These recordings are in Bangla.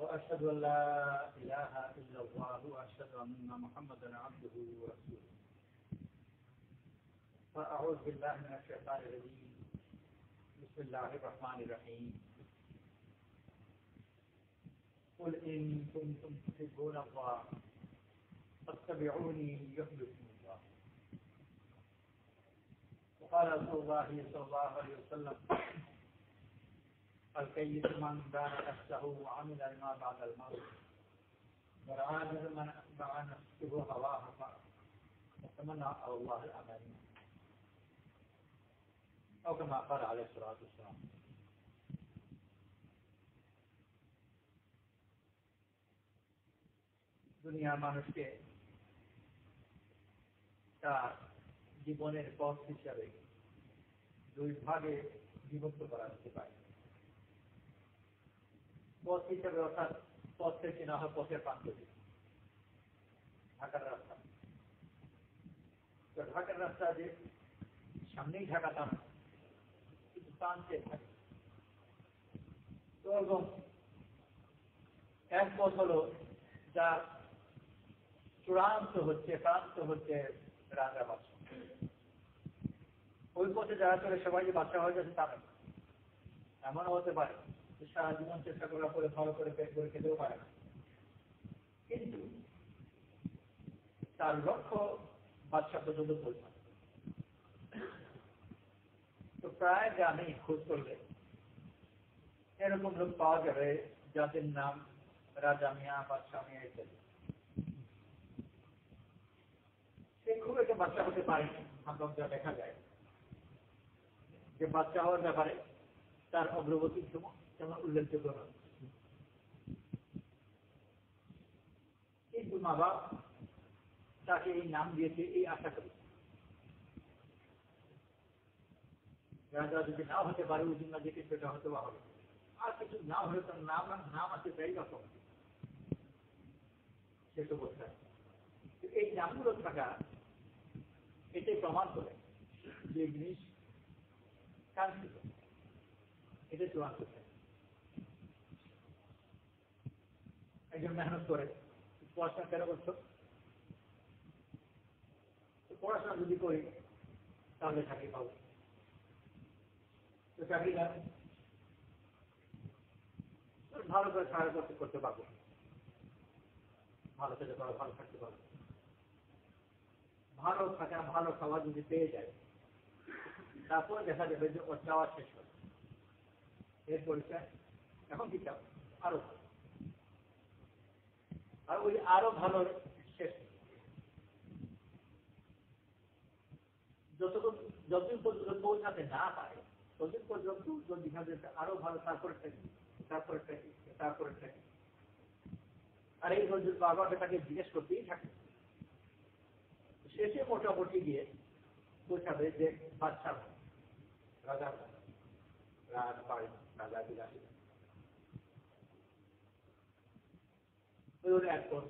وأشهد أن لا إله إلا الله وأشهد أن محمدا عبده ورسوله. فأعوذ بالله من الشيطان الرجيم. بسم الله الرحمن الرحيم. قل إن كنتم تحبون الله فاتبعوني يحببكم الله. وقال رسول الله صلى الله عليه وسلم الكيس من دان نفسه وعمل لما بعد الموت والعامل من اتبع نفسه هواها وتمنى على الله الاماني او كما قال عليه الصلاه والسلام দুনিয়ার মানুষকে তার জীবনের পথ হিসাবে দুই ভাগে বিভক্ত করা যেতে পারে পথ হিসাবে, অর্থাৎ পথ থেকে না হয় পথের প্রান্তটি ঢাকার রাস্তা। তো ঢাকার রাস্তা যে সামনেই ঢাকা তা কিন্তু প্রান্তে থাকে এক পথ হলো যা চূড়ান্ত হচ্ছে প্রান্ত হচ্ছে রাজা ওই পথে যারা চলে, সবাই যে বাচ্চা হয়ে যাচ্ছে তা নয়। এমনও হতে পারে সারা জীবন চেষ্টা করার পরে ভালো করে পেট করে খেতেও পারে না। কিন্তু তার লক্ষ্য বাচ্চা পর্যন্ত পৌঁছা তো প্রায় গ্রামে খোঁজ করলে এরকম লোক পাওয়া যাবে যাদের নাম রাজা মিয়া বাদশা মিয়া ইত্যাদি। সে খুব একটা বাচ্চা হতে পারেনি আমরা যা দেখা যায়। যে বাচ্চা হওয়ার ব্যাপারে তার অগ্রগতি তেমন উল্লেখযোগ্য কিন্তু মা বাপ তাকে এই নাম দিয়েছে, এই আশা করি। রাজা যদি নাও হতে পারে, ওই জন্য হতে হবে। আর কিছু না হলে তার নাম নাম আছে তাই রকম সেটা বলতে এই নামগুলো থাকা এটাই প্রমাণ করে যে জিনিস কাঙ্ক্ষিত। এটা একজন মেহনত করে পড়াশোনা কেন করছ পড়াশোনা যদি করি তাহলে চাকরি পাবো তো চাকরি ভালো করে সাহায্য করতে করতে পারব ভালো খেতে পারব ভালো থাকতে পারব ভালো থাকা ভালো খাওয়া যদি পেয়ে যায় তারপরে দেখা যাবে যে ওর চাওয়া শেষ হবে এর পরিচয় এখন কি চাও আরও আর ওই আরও ভালো যতক্ষণ যতদিন পর্যন্ত পৌঁছাতে না পারে, ততদিন পর্যন্ত যদি আরও ভালো, তারপরে থাকি তারপরে থাকি তারপরে থাকি আর এই পর্যন্ত বাবা তাকে জিজ্ঞেস করতেই থাকে। শেষে মোটামুটি গিয়ে পৌঁছাবে যে বাচ্চা রাজা রাজ বাড়ি রাজা বিলাসী। এক পথ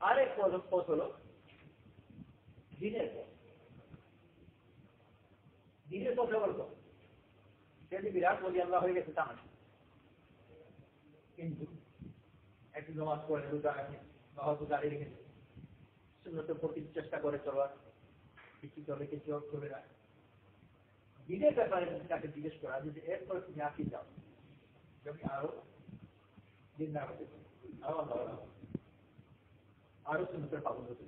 আরেক পথ পথ হল দিনের পথ দিনের পথে বলব সেটি বিরাট বলি হয়ে গেছে তা কিন্তু নমাজ রাখে নহতু দাঁড়িয়ে রেখেছে সুন্নত প্রতি চেষ্টা করে চলার কিছু চলে কিছু চলে না। দিনের ব্যাপারে তাকে জিজ্ঞেস করা, যদি এরপরে তুমি আঁকি যাও যদি আরও দিন না হতে আরও পাবন হতে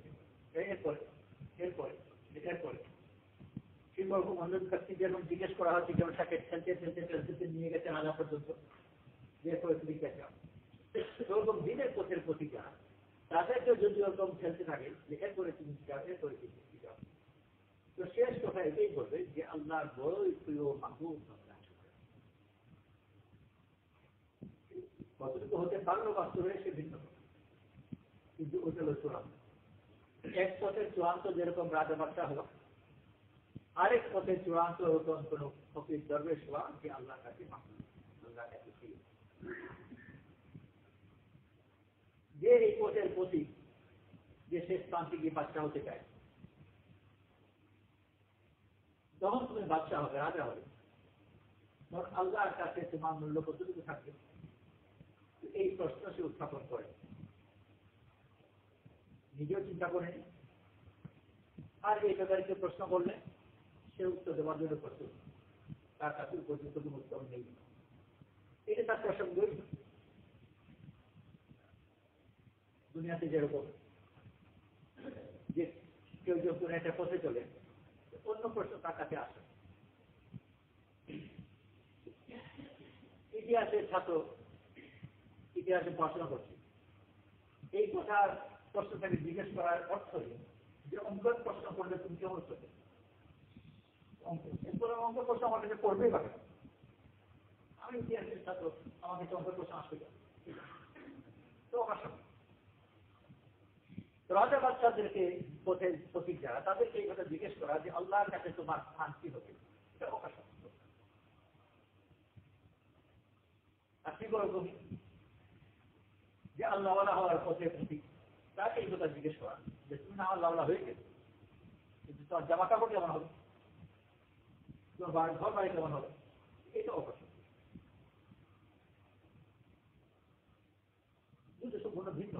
এরপরে জিজ্ঞেস করা হচ্ছে যেমন তাকে নিয়ে গেছে আধা পর্যন্ত এরপরে তুমি ওরকম দিনের পথের তাদেরকে যদি ওরকম খেলতে থাকে যে এরপরে তুমি যাও এরপরে তুমি তো শেষ কথা এটাই বলবে যে আল্লাহর বড়ই প্রিয় মাহবুব কতটুকু হতে পারল বাস্তবে সে ভিন্ন কিন্তু ওটা হলো চূড়ান্ত। এক পথের চূড়ান্ত যেরকম রাজা হলো, আরেক পথে চূড়ান্ত হতন কোন ফকির দরবেশ হওয়া যে আল্লাহ কাছে আল্লাহ কাছে যে এই পথের প্রতীক, যে শেষ প্রান্তে গিয়ে বাচ্চা হতে চায়। তখন তুমি বাচ্চা হবে, রাজা হবে। আল্লাহর কাছে তোমার মূল্য কতটুকু থাকবে? এই প্রশ্ন সে উত্থাপন করে নিজেও চিন্তা করে আর এই ব্যাপারে প্রশ্ন করলে সে উত্তর দেওয়ার জন্য প্রস্তুত। তার কাছে উপযুক্ত কোন উত্তর নেই। এটা তার প্রসঙ্গই। দুনিয়াতে যেরকম যে কেউ যখন একটা পথে চলে, অন্য প্রশ্ন তার কাছে আসে। ইতিহাসের ছাত্র ইতিহাসে পড়াশোনা করছে। এই কথার প্রশ্নটাকে জিজ্ঞেস করার অর্থ যে অঙ্কের প্রশ্ন করলে তুমি কেমন চলে অঙ্ক প্রশ্ন আমার কাছে পড়বেই পাবে আমি ইতিহাসের ছাত্র আমাকে তো অঙ্কের প্রশ্ন আসবে তো আমার রাজা বাচ্চাদেরকে পথের সঠিক যারা, তাদেরকে এই কথা জিজ্ঞেস করা যে আল্লাহর কাছে তোমার স্থান কি হবে? এটা আর কি করো তুমি যে আল্লাহ হওয়ার পথে প্রতীক। তাকে এই কথা জিজ্ঞেস করা। যে তুমি না আল্লাহ হয়ে গেছে কিন্তু তোমার জামা কাপড় কেমন হবে? তোমার ঘর বাড়ি কেমন হবে? এটা অকাশক্ত দুটো সম্পূর্ণ ভিন্ন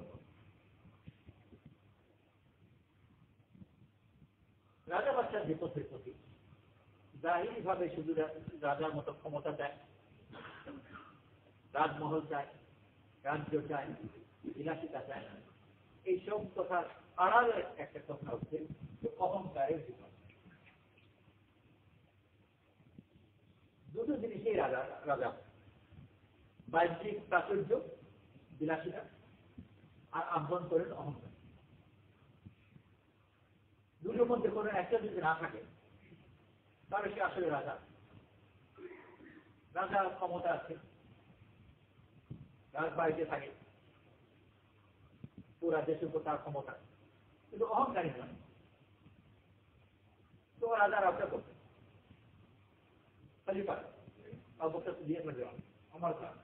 রাজা বাচ্চার বিপদের প্রতি জাহিরি ভাবে শুধু রাজার মতো ক্ষমতা চায় রাজমহল চায় রাজ্য চায় বিলাসিতা চায় না। এইসব কথার আড়ালে একটা কথা হচ্ছে অহংকারের জীবন দুটো জিনিসই রাজা রাজা। বাহ্যিক প্রাচুর্য, বিলাসিতা আর আভ্যন্তরীণ অহংকার। দুটোর মধ্যে কোনো একটা যদি না থাকে, তাহলে সে আসলে রাজা। রাজার ক্ষমতা আছে। রাজবাড়িতে থাকে। পুরা দেশের উপর তার ক্ষমতা। কিন্তু অহংকারী নয় তো রাজা রাজা করতে খালি অবকাশ দিয়ে করে আমার কারণ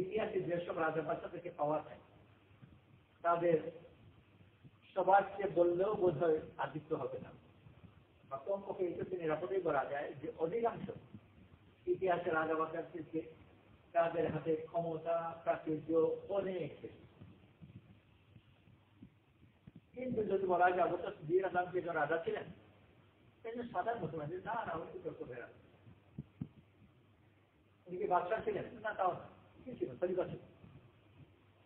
ইতিহাসে যেসব রাজা বাচ্চাদেরকে পাওয়া যায়, তাদের সবার চেয়ে বললেও বোধ হয় আদিত্য হবে না। বা কমপক্ষে এইটুকু নিরাপদেই বলা যায় যে অধিকাংশ ইতিহাসের রাজা বাচ্চাদেরকে তাদের হাতে ক্ষমতা, প্রাচুর্য অনেক। কিন্তু যদি বলা যায়, অবশ্য বীর আদাম যে রাজা ছিলেন সাধারণ মুসলমান না না, উনি তর্ক বেড়া উনি কি বাদশাহ ছিলেন? না, তাও না, কি ছিল? খলিফা ছিল।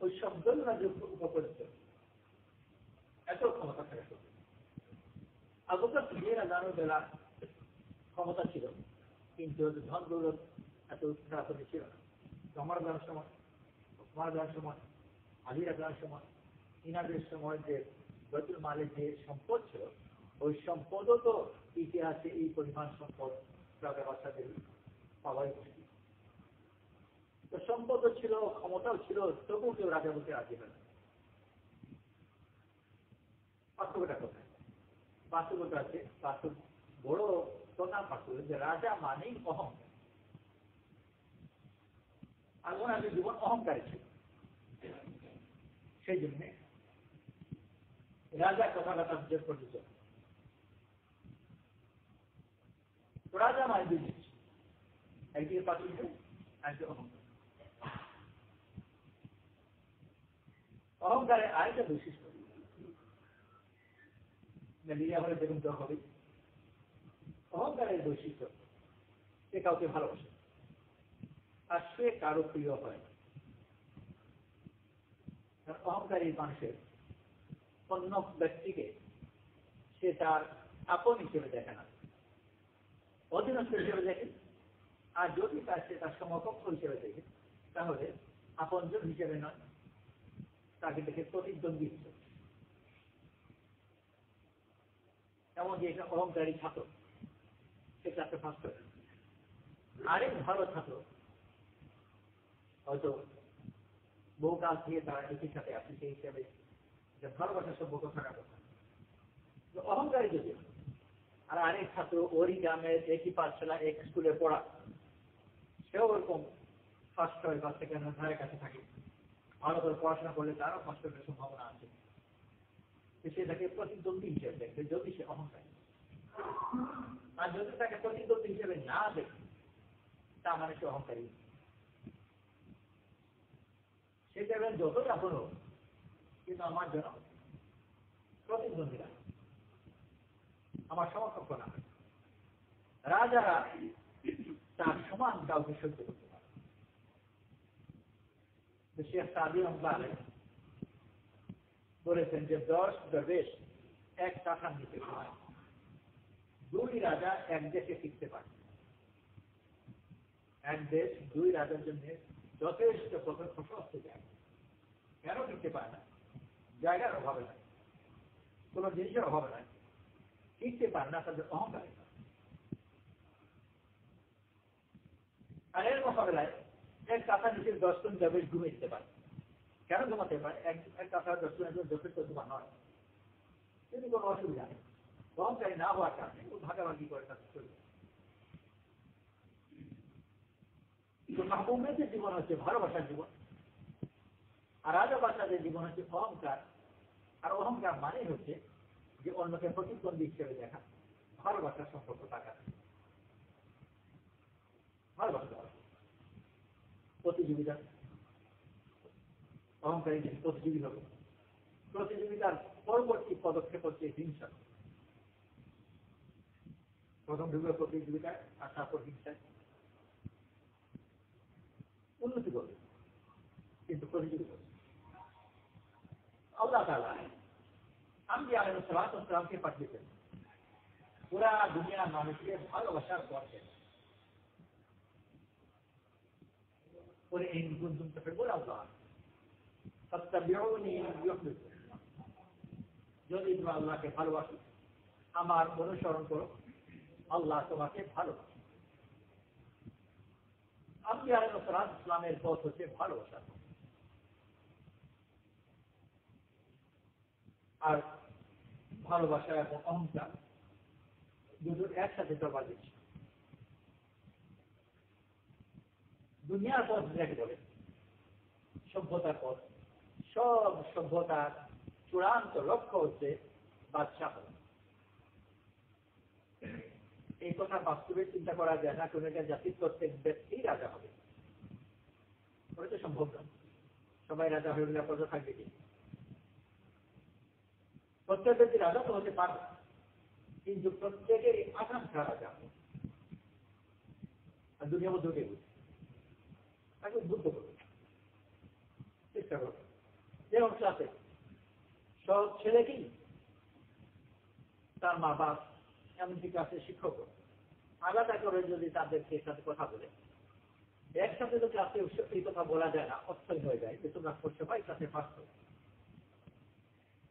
ওই শব্দ রাজ্য উপকরিত এত ক্ষমতা থাকে। আবুকার বিয়ের আদানো বেলা ক্ষমতা ছিল, কিন্তু ধন দৌলত এত উত্থাপনে ছিল না। জমার দেওয়ার সময় ওসমার দেওয়ার সময় আলী দেওয়ার সময় ইনাদের সময় যে বৈতুল মালের যে সম্পদ ছিল ওই সম্পদও তো ইতিহাসে এই পরিমাণ সম্পদ রাজা বাচ্চাদের পাওয়াই তো সম্পদও ছিল ক্ষমতাও ছিল তবুও কেউ রাজা বলতে রাজি হয় পার্থক্যটা কোথায় পার্থক্যটা আছে পার্থক্য বড় প্রধান পার্থক্য যে রাজা মানেই অহংকার আর ওনার জীবন অহংকারী ছিল। সেই জন্যে রাজা কথাটা তার পরিচিত রাজা মানে দুই জিনিস একদিকে প্রাচুর্য একদিকে অহংকার। অহংকারের আরেকটা বৈশিষ্ট্য। ম্যালেরিয়া বেগুন জ্বর হবে অহংকারের বৈশিষ্ট্য, সে কাউকে ভালোবাসে আর কারও প্রিয় হয়। অহংকারী মানুষের অন্য ব্যক্তিকে সে তার আপন হিসেবে দেখে না। অধীনস্থ হিসেবে দেখে। আর যদি তার সে তার সমকক্ষ হিসেবে দেখে, তাহলে আপনজন হিসেবে নয়, তাকে দেখে প্রতিদ্বন্দ্বী হিসেবে। এমন একটা অহংকারী ছাত্র, সে ক্লাসে ফার্স্ট করে আরেক ভালো ছাত্র হয়তো বহু কাল থেকে তারা একই সাথে আছে, সেই হিসাবে ভালোবাসার সম্পর্ক থাকার কথা। অহংকারী যদি, আর আরেক ছাত্র ওরই গ্রামের একই পাঠশালা, এক স্কুলে পড়া, সেও ওরকম ফার্স্ট হয় বা সেকেন্ড ধারে কাছে থাকে। ভালো করে পড়াশোনা করলে তারও ফার্স্ট হওয়ার সম্ভাবনা আছে। সে তাকে প্রতিদ্বন্দ্বী হিসেবে দেখবে যদি সে অহংকারী। আর যদি তাকে প্রতিদ্বন্দ্বী হিসেবে না দেখে তা মানে সে অহংকারী। সে দেখবেন যতই আপন হোক কিন্তু আমার জন্য প্রতিদ্বন্দ্বীরা, আমার সমকক্ষ না রাজারা তার সমান কাউকে সহ্য করতে পারে শেখ সাদি রহমান বলেছেন যে দশ দশ এক টাকার নিতে হয়। দুই রাজা এক দেশে টিকতে পারে এক দেশ দুই রাজার জন্য যথেষ্ট প্রশস্ত জায়গা। কেন টিকতে পারে না? জায়গার অভাবে নাই। কোন জিনিসের অভাবে নাই। টিকতে পারে না, তাদের অহংকার। আর এর মোকাবেলায় এক কাঁথা নিচে দশ জন যাবে ঘুমিয়ে দিতে পারে। কেন ঘুমাতে পারে? এক কাঁথা দশ জনের জন্য যথেষ্ট ঘুমা নয়। কিন্তু কোনো অসুবিধা নেই। অহংকারী না হওয়ার কারণে ও ভাগাভাগি করে কাজ চলবে। তো মাহবুবের জীবন হচ্ছে ভালোবাসার জীবন, আর রাজা বাচ্চাদের জীবন হচ্ছে অহংকার, আর অহংকার মানে হচ্ছে যে অন্যকে প্রতিদ্বন্দ্বী হিসেবে দেখা, ভালোবাসার সম্পর্ক ভালোবাসা প্রতিযোগিতা। অহংকারী প্রতিযোগী হবে। প্রতিযোগিতার পরবর্তী পদক্ষেপ হচ্ছে হিংসা। প্রথম ঢুকবে প্রতিযোগিতায়, আর তারপর হিংসায়। উন্নতি করবে। কিন্তু প্রতিযোগী করবে। আল্লাহ আমি আলম সালাতামকে পাঠিয়েছেন। পুরা দুনিয়ার মানুষকে ভালোবাসার পর দেন। করে এই গুঞ্জন তখন বলে আল্লাহ যদি তোমরা আল্লাহকে ভালোবাসো, আমার অনুসরণ করো, আল্লাহ তোমাকে ভালোবাসো। আপনি ইসলামের পথ হচ্ছে ভালোবাসা। আর ভালোবাসা এবং অহংকার একসাথে দরবার দিচ্ছে। দুনিয়ার পথ যাকে বলে, সভ্যতার পথ। সব সভ্যতার চূড়ান্ত লক্ষ্য হচ্ছে বাদশাহ। এই কথা বাস্তবে চিন্তা করা যায় না, কোন একটা জাতির প্রত্যেক ব্যক্তি রাজা হবে। ওটা তো সম্ভব না। সবাই রাজা হয়ে নিরাপদ থাকবে কি? প্রত্যেক ব্যক্তি রাজা তো হতে পারবে কিন্তু প্রত্যেকের আকাঙ্ক্ষা রাজা। আর দুনিয়া মধ্যে কে বুঝে তাকে উদ্বুদ্ধ করবে চেষ্টা করবে যেমন ক্লাসে সব ছেলেকেই তার মা বাপ এমনকি ক্লাসে শিক্ষক। আলাদা করে যদি তাদেরকে সাথে কথা বলে। একসাথে তো ক্লাসে এই কথা বলা যায় না অস্থির হয়ে যায় যে তোমরা সবাই ক্লাসে ফার্স্ট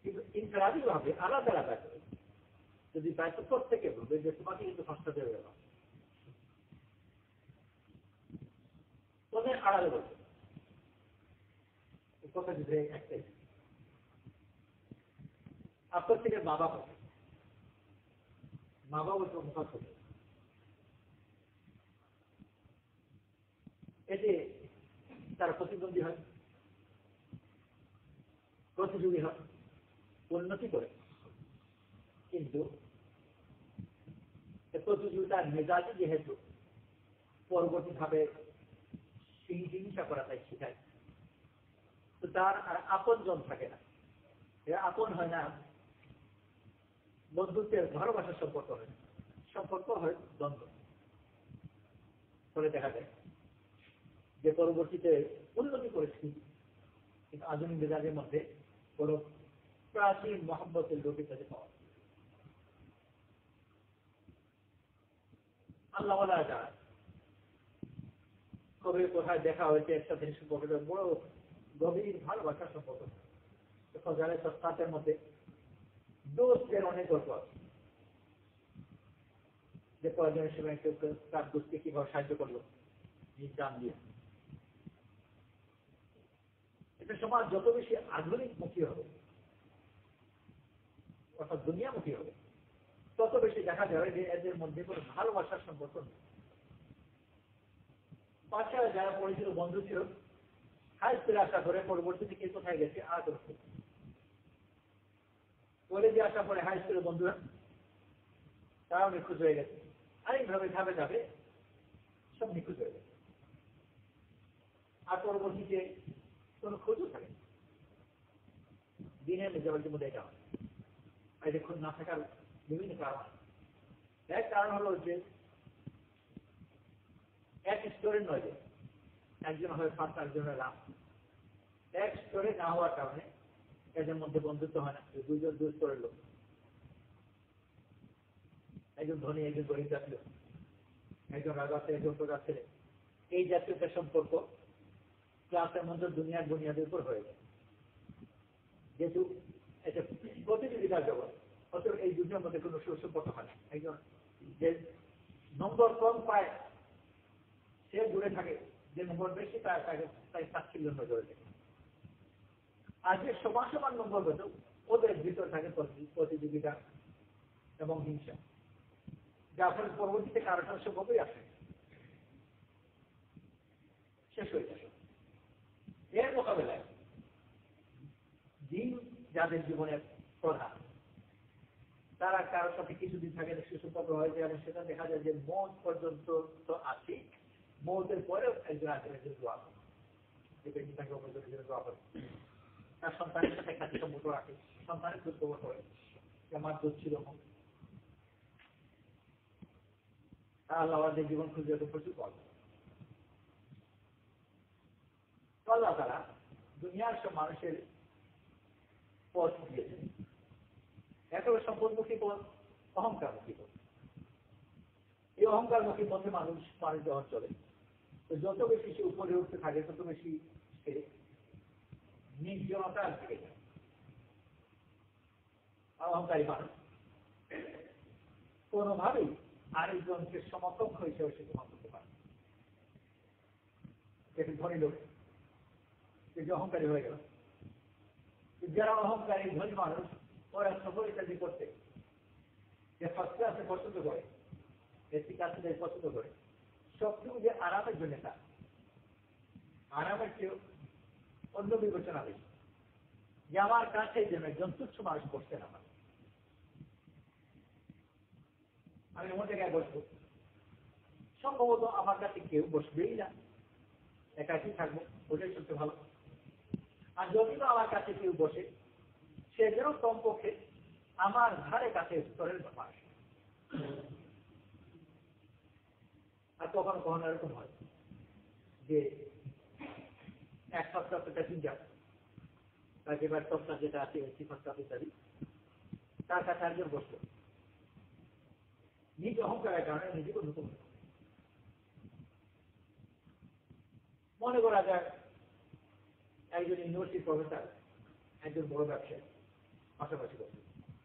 কিন্তু ইনফারাদি ভাবে আলাদা আলাদা করে। যদি দায়িত্ব প্রত্যেকে বলবে যে তোমাকে কিন্তু ফার্স্ট দেবে না। তোদের আড়ালে বলবে কথা যদি একটাই। আপনার থেকে বাপ হবে মা বাবা মুখাত এতে তারা প্রতিদ্বন্দ্বী হয়, প্রতিযোগী হয়, উন্নতি করে। কিন্তু প্রতিযোগিতার মেজাজে যেহেতু পরবর্তীভাবে হিংসা করা তাই শিখায়। তো তার আর আপন জন থাকে না। আপন হয় না বন্ধুত্বের ভালোবাসার সম্পর্ক হয়। সম্পর্ক হয় দ্বন্দ্ব। ফলে দেখা যায় যে পরবর্তীতে উন্নতি পরিস্থিতি কিন্তু আধুনিক মেজাজের মধ্যে কোন প্রাচীন মহব্বতের লোকের কাছে পাওয়া আল্লাহ যারা কবে কোথায় দেখা হয়েছে একসাথে সম্পর্ক বড় গভীর ভালোবাসার সম্পর্ক। ফজালের সস্তাতের মধ্যে গল্প আছে যে প্রয়োজনের সময় কেউ তার দোষকে কীভাবে সাহায্য করল দাম দিয়ে এটা সমাজ যত বেশি আধুনিক মুখী হবে অর্থাৎ দুনিয়ামুখী হবে তত বেশি দেখা যাবে যে এদের মধ্যে কোনো ভালোবাসার সম্পর্ক নেই বাচ্চারা যারা পড়েছিল বন্ধু ছিল হাই স্কুলে আসা করে পরবর্তীতে কে কোথায় গেছে আর কলেজে আসার পরে হাই স্কুলের বন্ধুরা তারাও নিখোঁজ হয়ে গেছে। আরেকভাবে ধাপে ধাপে সব নিখোঁজ হয়ে গেছে। আর পরবর্তীতে কোনো খোঁজও থাকে দিনের মেজাবাজির মধ্যে এটা হয় আর খোঁজ না থাকার বিভিন্ন কারণ। এক কারণ হলো যে এক স্তরের নয় যে একজন হয় ফার্স্ট একজনের রাম এক স্তরে না হওয়ার কারণে এদের মধ্যে বন্ধুত্ব হয় না। দুইজন দুই স্তরের লোক। একজন ধনী, একজন গরিব জাতীয় একজন রাজা একজন প্রজা ছেলে। এই জাতীয় সম্পর্ক ক্লাসের মধ্যে দুনিয়ার বুনিয়াদের উপর হয়ে যায়। যেহেতু এটা প্রতিযোগিতার জগৎ অথবা এই দুনিয়ার মধ্যে কোনো সুসম্পর্ক হয় না। একজন যে নম্বর কম পায়, সে দূরে থাকে, যে নম্বর বেশি পায়, তাকে তাই তাচ্ছিল্য নজরে থাকে। যে সমান সমান নম্বর পেত ওদের ভিতর থাকে প্রতিযোগিতা এবং হিংসা। যার ফলে পরবর্তীতে কারও সাথে সম্পর্কই আসে। শেষ হয়ে যাবে এর মোকাবেলায় দিন যাদের জীবনের প্রধান, তারা কারোর সাথে কিছুদিন থাকে সুসম্পর্ক হয়ে যায় এবং সেটা দেখা যায় যে মত পর্যন্ত তো আছে মতের পরেও একজন একজন দোয়া করে। তাকে অপরজনের জন্য দোয়া করে। তার সন্তানের সাথে কাছে সম্পর্ক রাখে সন্তানের খোঁজ খবর করে। আমার দুধ ছিল। আল্লাহ আমাদের জীবন খুঁজে তো প্রচুর। তো আল্লাহ তারা দুনিয়ার সব মানুষের পথ দিয়েছেন একেবারে সম্পদমুখী পথ, অহংকারমুখী পথ। এই অহংকারমুখী পথে মানুষ মানুষ যখন চলে, তো যত বেশি সে উপরে উঠতে থাকে, তত বেশি সে নির্জনতার দিকে যায় অহংকারী মানুষ। কোনোভাবেই আরেকজনকে সমকক্ষ হিসেবে সে গ্রহণ করতে পারে না। ধনী লোক, যে অহংকারী হয়ে গেল। যারা অহংকারী, ধনী মানুষ, ওরা সফর ইত্যাদি করতে, যে ফার্স্ট ক্লাসে পছন্দ করে এসি ক্লাসে পছন্দ করে, সবটুকু যে আরামের জন্য তা, আরামের চেয়ে অন্য বিবেচনা বেশি যে আমার কাছে যেন একজন তুচ্ছ মানুষ বসতে না পারে আমি এমন জায়গায় বসবো। সম্ভবত আমার কাছে কেউ বসবেই না। একাকি থাকব, ওটাই সবচেয়ে ভালো। আর যদি বা আমার কাছে কেউ বসে, সে যেন কমপক্ষে আমার ধারে কাছে স্তরের ব্যাপার আর কখনো কখনো এরকম হয় যে এক সপ্তাহ প্যাসেঞ্জার তার যে ল্যাপটপটা যেটা আছে ফার্স্ট ইত্যাদি তার কাছে একজন বসল। নিজ অহংকারের কারণে নিজেকে নতুন মনে করা যায়, একজন ইউনিভার্সিটি প্রফেসর একজন বড় ব্যবসায়ী, পাশাপাশি করছে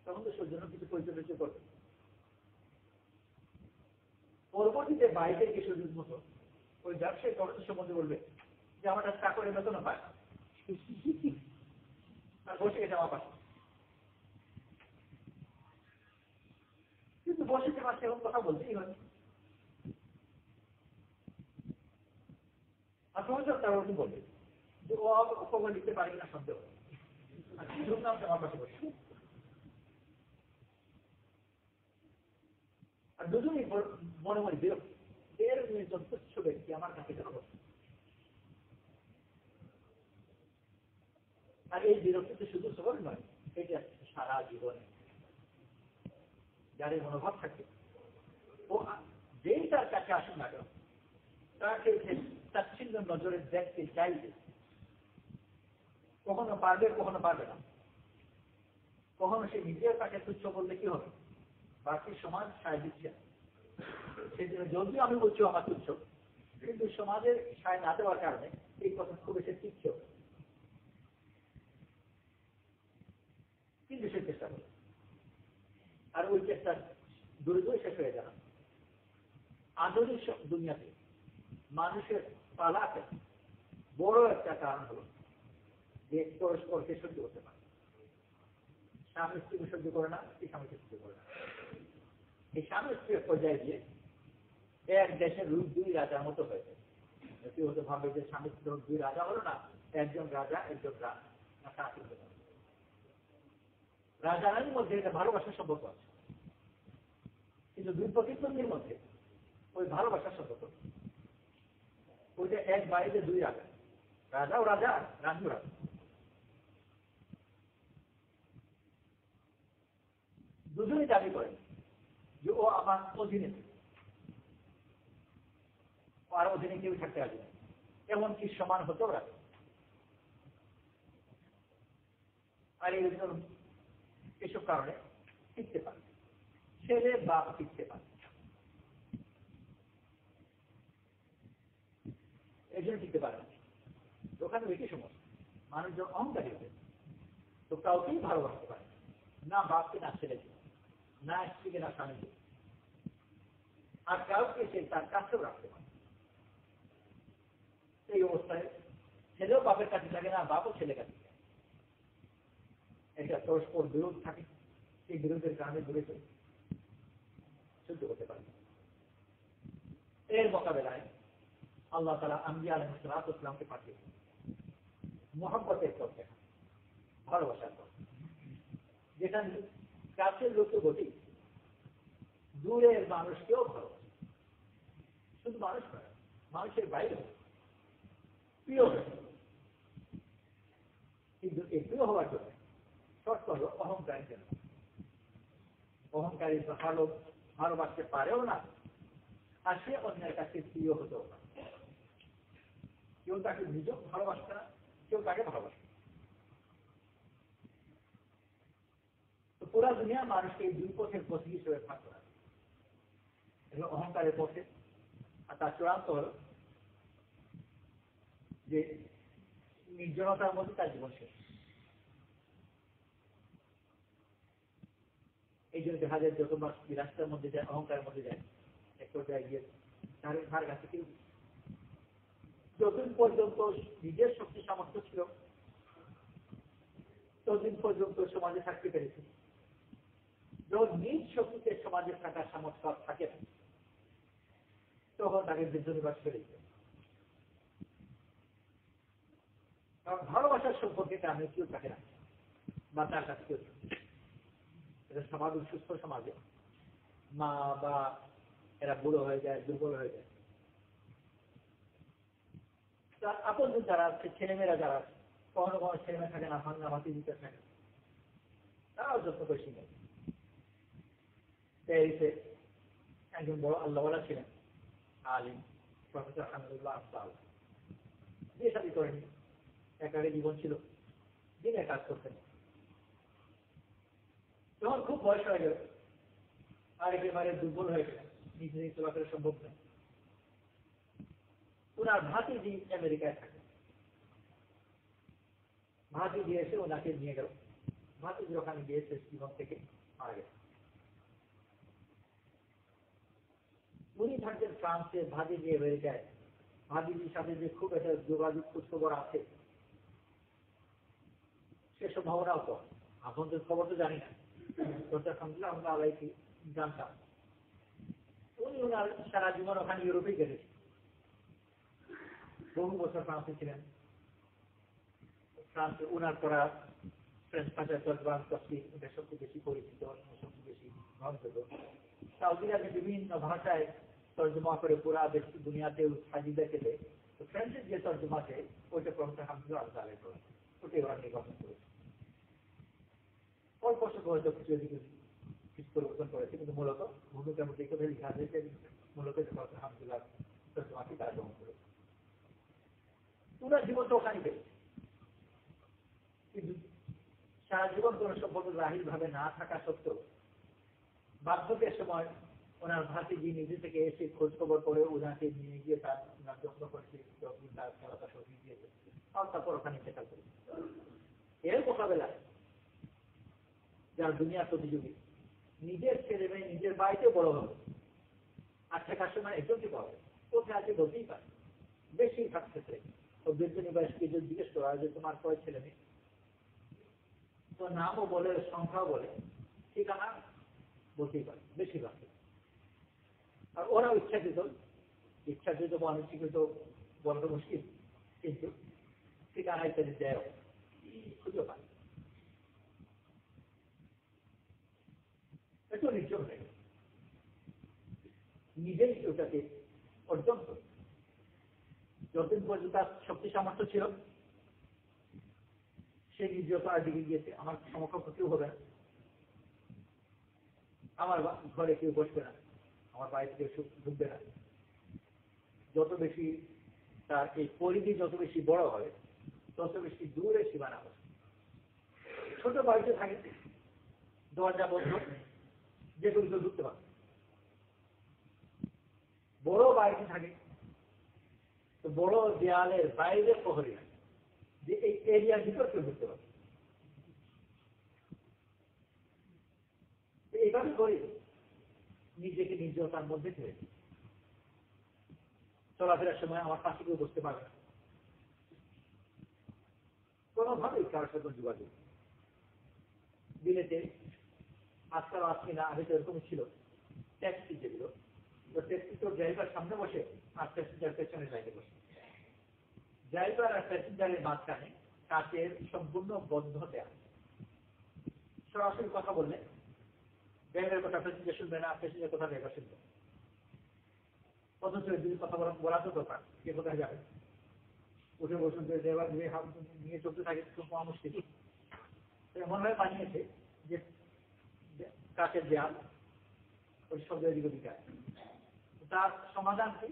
তখন তো সৌজন্য কিছু পরিচর্যা করবে। পরবর্তীতে বাইরে গিয়ে সুযোগ মতো ওই ব্যবসায়ী প্রফেসর সম্বন্ধে বলবে যে আমার চাকরের বেতন পায় আর বসে গেছে আমার কিন্তু বসে পাশে এখন কথা বলতেই হয়। আর প্রফেসর তার বলবে যে ও অপমান লিখতে পারে কিনা সন্দেহ। আর দুজনই মনে মনে বিরক্ত। এর নির্জন তুচ্ছ ব্যক্তি আমার কাছে কেন বসে আর এই বিরক্তিতে শুধু সবার নয় এটা সারা জীবনে। যার এই মনোভাব থাকে, ও যেই তার কাছে আসুন না কেন, তাকে তাচ্ছিন্ন নজরে দেখতে চাইবে। কখনো পারবে কখনো পারবে না। কখনো সে নিজের তাকে তুচ্ছ বললে কি হবে? বাকি সমাজ সায় দিচ্ছে। না। সেই জন্য যদিও আমি বলছি আমার তুচ্ছ কিন্তু সমাজের সায় না দেওয়ার কারণে এই কথা খুব এসে টিকছে কিন্তু সে চেষ্টা করে আর ওই চেষ্টা দূরে দূরে শেষ হয়ে যাবে আধুনিক দুনিয়াতে মানুষের পালাতে বড় একটা কারণ হলো যে পরস্পরকে সহ্য করতে পারে স্বামী স্ত্রীকে সহ্য করে না, স্ত্রী স্বামীকে সহ্য করে না। এই স্বামী স্ত্রীর পর্যায়ে গিয়ে এক দেশের রূপ দুই রাজার মতো হয়েছে কেউ হতে ভাবে যে স্বামী স্ত্রী দুই রাজা হলো না, একজন রাজা একজন রাজা না। তা কিন্তু নয়। রাজা রানীর মধ্যে এটা ভালোবাসার সম্পর্ক আছে। কিন্তু দুই প্রতিদ্বন্দ্বীর মধ্যে ওই ভালোবাসার সম্পর্ক। নেই। এক বাড়িতে দুই রাজা। রাজাও রাজা রাজু রাজা দুজনেই দাবি করে যে ও আমার অধীনে আর অধীনে কেউ থাকতে আসবে না। এমনকি সমান হতেও রাখে আর এই এসব কারণে টিকতে পারে। ছেলে বাপ টিকতে পারে এই জন্য পারে ওখানে বেশি সমস্যা মানুষজন অহংকারী হবে, তো কাউকেই ভালোবাসতে পারে না। বাপকে, না ছেলেকে, না স্ত্রীকে, না স্বামীকে। আর কাউকে সে তার কাছেও রাখতে পারে এই অবস্থায় ছেলেও বাপের কাছে থাকে না, বাপও ছেলে কাছে একটা পরস্পর বিরোধ থাকে, সেই বিরোধের কারণে দূরে সহ্য করতে পারে। এর মোকাবেলায় আল্লাহ তালা আম্বি আলম ইসলামকে পাঠিয়েছেন মোহাম্মতের পথ ভালোবাসার পথ। যেখানে কাছের লোককে ঘটি দূরের মানুষকেও ভালোবাসে। শুধু মানুষ নয়, মানুষের বাইরে প্রিয় কিন্তু এই প্রিয় হওয়ার জন্য হল অহংকারী জন্য অহংকারী ভালো ভালোবাসতে পারেও না, আর সে অন্যের কাছে প্রিয় হতেও না কেউ তাকে নিজেও ভালোবাসতে না, কেউ তাকে ভালোবাসে তো পুরা দুনিয়া মানুষকে দুই পথের পথে হিসেবে ভাগ করা। এগুলো অহংকারের পথে, আর তার চূড়ান্ত হল যে নির্জনতার মধ্যে তার জীবন শেষ। এই জন্য দেখা যায় যত মাস রাস্তার মধ্যে যায়, অহংকারের মধ্যে যায়, এক পর্যায়ে গিয়ে তার তার কাছে কেউ যতদিন পর্যন্ত নিজের শক্তি সামর্থ্য ছিল, ততদিন পর্যন্ত সমাজে থাকতে পেরেছে। যখন নিজ শক্তিতে সমাজে থাকার সামর্থ্য থাকে না, তখন তাকে বৃদ্ধনিবাস ফেলে কারণ ভালোবাসার সম্পর্কে আমি কেউ থাকে না, বা তার কাছে কেউ এটা সমাজ, সুস্থ সমাজে। মা বা এরা বুড়ো হয়ে যায়, দুর্বল হয়ে যায়। আপন যারা আছে, ছেলেমেয়েরা যারা আছে, কখনো কখনো ছেলেমেয়ে থাকে না, ভাঙা মাতি দিতে থাকে। তারাও যত্ন বেশি নেই একজন বড় আল্লাহওয়ালা ছিলেন, আলিম, প্রফেসর হামিদুল্লাহ আফসাল বিয়ে শাদী করেনি। একারে জীবন ছিল। দিনে কাজ করতেন। যখন খুব বয়স হয়ে গেল। আর একেবারে দুর্বল হয়ে গেলেন নিজে নিজে চলাফেরা সম্ভব নয়। ওনার ভাতিজি আমেরিকায় থাকে। ভাতিজি এসে ওনাকে নিয়ে গেল। ভাতিজি ওখানে গিয়েছে জীবন থেকে মারা গেছে উনি থাকতেন ফ্রান্সে, ভাতিজি আমেরিকায়। ভাতিজির সাথে যে খুব একটা যোগাযোগ খোঁজখবর আছে সে সম্ভাবনাও কম আপনাদের খবর তো জানি না। আমরা আলাইকে জানতাম। উনি ওনার সারা জীবন ওখানে বহু বছর ফ্রান্সে ছিলেন। ফ্রান্সে ওনার ফ্রেঞ্চ এটা সবচেয়ে বেশি পরিচিত সবচেয়ে বেশি গ্রহণযোগ্য সাউদি আরবে বিভিন্ন ভাষায় তর্জমা করে পুরা দেশ, দুনিয়াতে সাজিদা খেলে তো ফ্রেঞ্চের যে তর্জমা আছে ওইটা ক্রমটা হামদুল্লাহ আল্লাহ আলাই করে ওটাই ওরা নির্বাচন করেছে। অল্প সময় হয়তো কিছু এদিকে কিছু পরিবর্তন করেছে, কিন্তু মূলত ভূমিকার মধ্যে কোথায় লেখা আছে মূলত আলহামদুলিল্লাহ তর্জমাটি তারা গ্রহণ করেছে পুরো জীবন তো ওখানে কিন্তু সারা জীবন কোন সম্পর্ক রাহিল ভাবে না থাকা সত্ত্বেও বার্ধক্যের সময় ওনার ভাতিজি নিজে থেকে এসে খোঁজ খবর করে ওনাকে নিয়ে গিয়ে তার ওনার যত্ন করেছে তার খেলাটা সরিয়ে দিয়েছে। আর তারপর ওখানে সেটা করেছে। এর মোকাবেলায় যারা দুনিয়ার প্রতিযোগী। নিজের ছেলে মেয়ে নিজের বাড়িতে বড় হবে। আর থাকার সময় একজনকে পাবে। কোথায় আছে বলতেই পারে বেশিরভাগ ক্ষেত্রে। ও বৃদ্ধ নিবাসীকে যদি জিজ্ঞেস করা যে তোমার কয় ছেলে মেয়ে? তো নামও বলে, সংখ্যাও বলে। ঠিকানা বলতেই পারে। বেশিরভাগ আর ওরাও ইচ্ছাকৃত। ইচ্ছাকৃত বা অনিচ্ছাকৃত বলতে মুশকিল। কিন্তু ঠিকানা ইত্যাদি দেয়। খুঁজে পায়। একটু নির্জম হয়ে নিজেই ওটাকে অর্জন করে। যতদিন পর্যন্ত তার শক্তি সামর্থ্য ছিল, সে নিজের পাড়ার দিকে গিয়েছে আমার সমকক্ষ কেউ হবে না। আমার ঘরে কেউ বসবে না, আমার বাড়িতে কেউ ঢুকবে না। যত বেশি তার এই পরিধি যত বেশি বড় হবে, তত বেশি দূরে সীমানা হবে। ছোট বাড়িতে থাকে, দরজা বন্ধ যে কোনো কেউ ঢুকতে পারে বড় বাড়িতে থাকে। তো বড় দেয়ালের বাইরে প্রহরী যে এই এরিয়ার ভিতর কেউ ঢুকতে পারে এইভাবে করি নিজেকে নির্জতার মধ্যে ফেলে চলাফেরার সময় আমার পাশে কেউ বসতে পারবে না। কোনোভাবেই কারোর সাথে যোগাযোগ বিলেতে আজকাল আসছি না, আগে তো এরকম ছিল। ট্যাক্সি যেগুলো তো ট্যাক্সি তো ড্রাইভার সামনে বসে, আর প্যাসেঞ্জার পেছনে সাইডে বসে। ড্রাইভার আর প্যাসেঞ্জারের মাঝখানে কাচের সম্পূর্ণ বন্ধ দেয়া। সরাসরি কথা বললে ড্রাইভারের কথা প্যাসেঞ্জার শুনবে না প্যাসেঞ্জার কথা ড্রাইভার শুনবে। অথচ যদি কথা বলা বলা তো দরকার, কে কোথায় যাবে? উঠে বসুন ড্রাইভার নিয়ে হাত নিয়ে চলতে থাকে, খুব মুশকিল। এমন বানিয়েছে যে কাছের দেয়াল ওই শব্দ এদিকে দিকে তার সমাধান কি?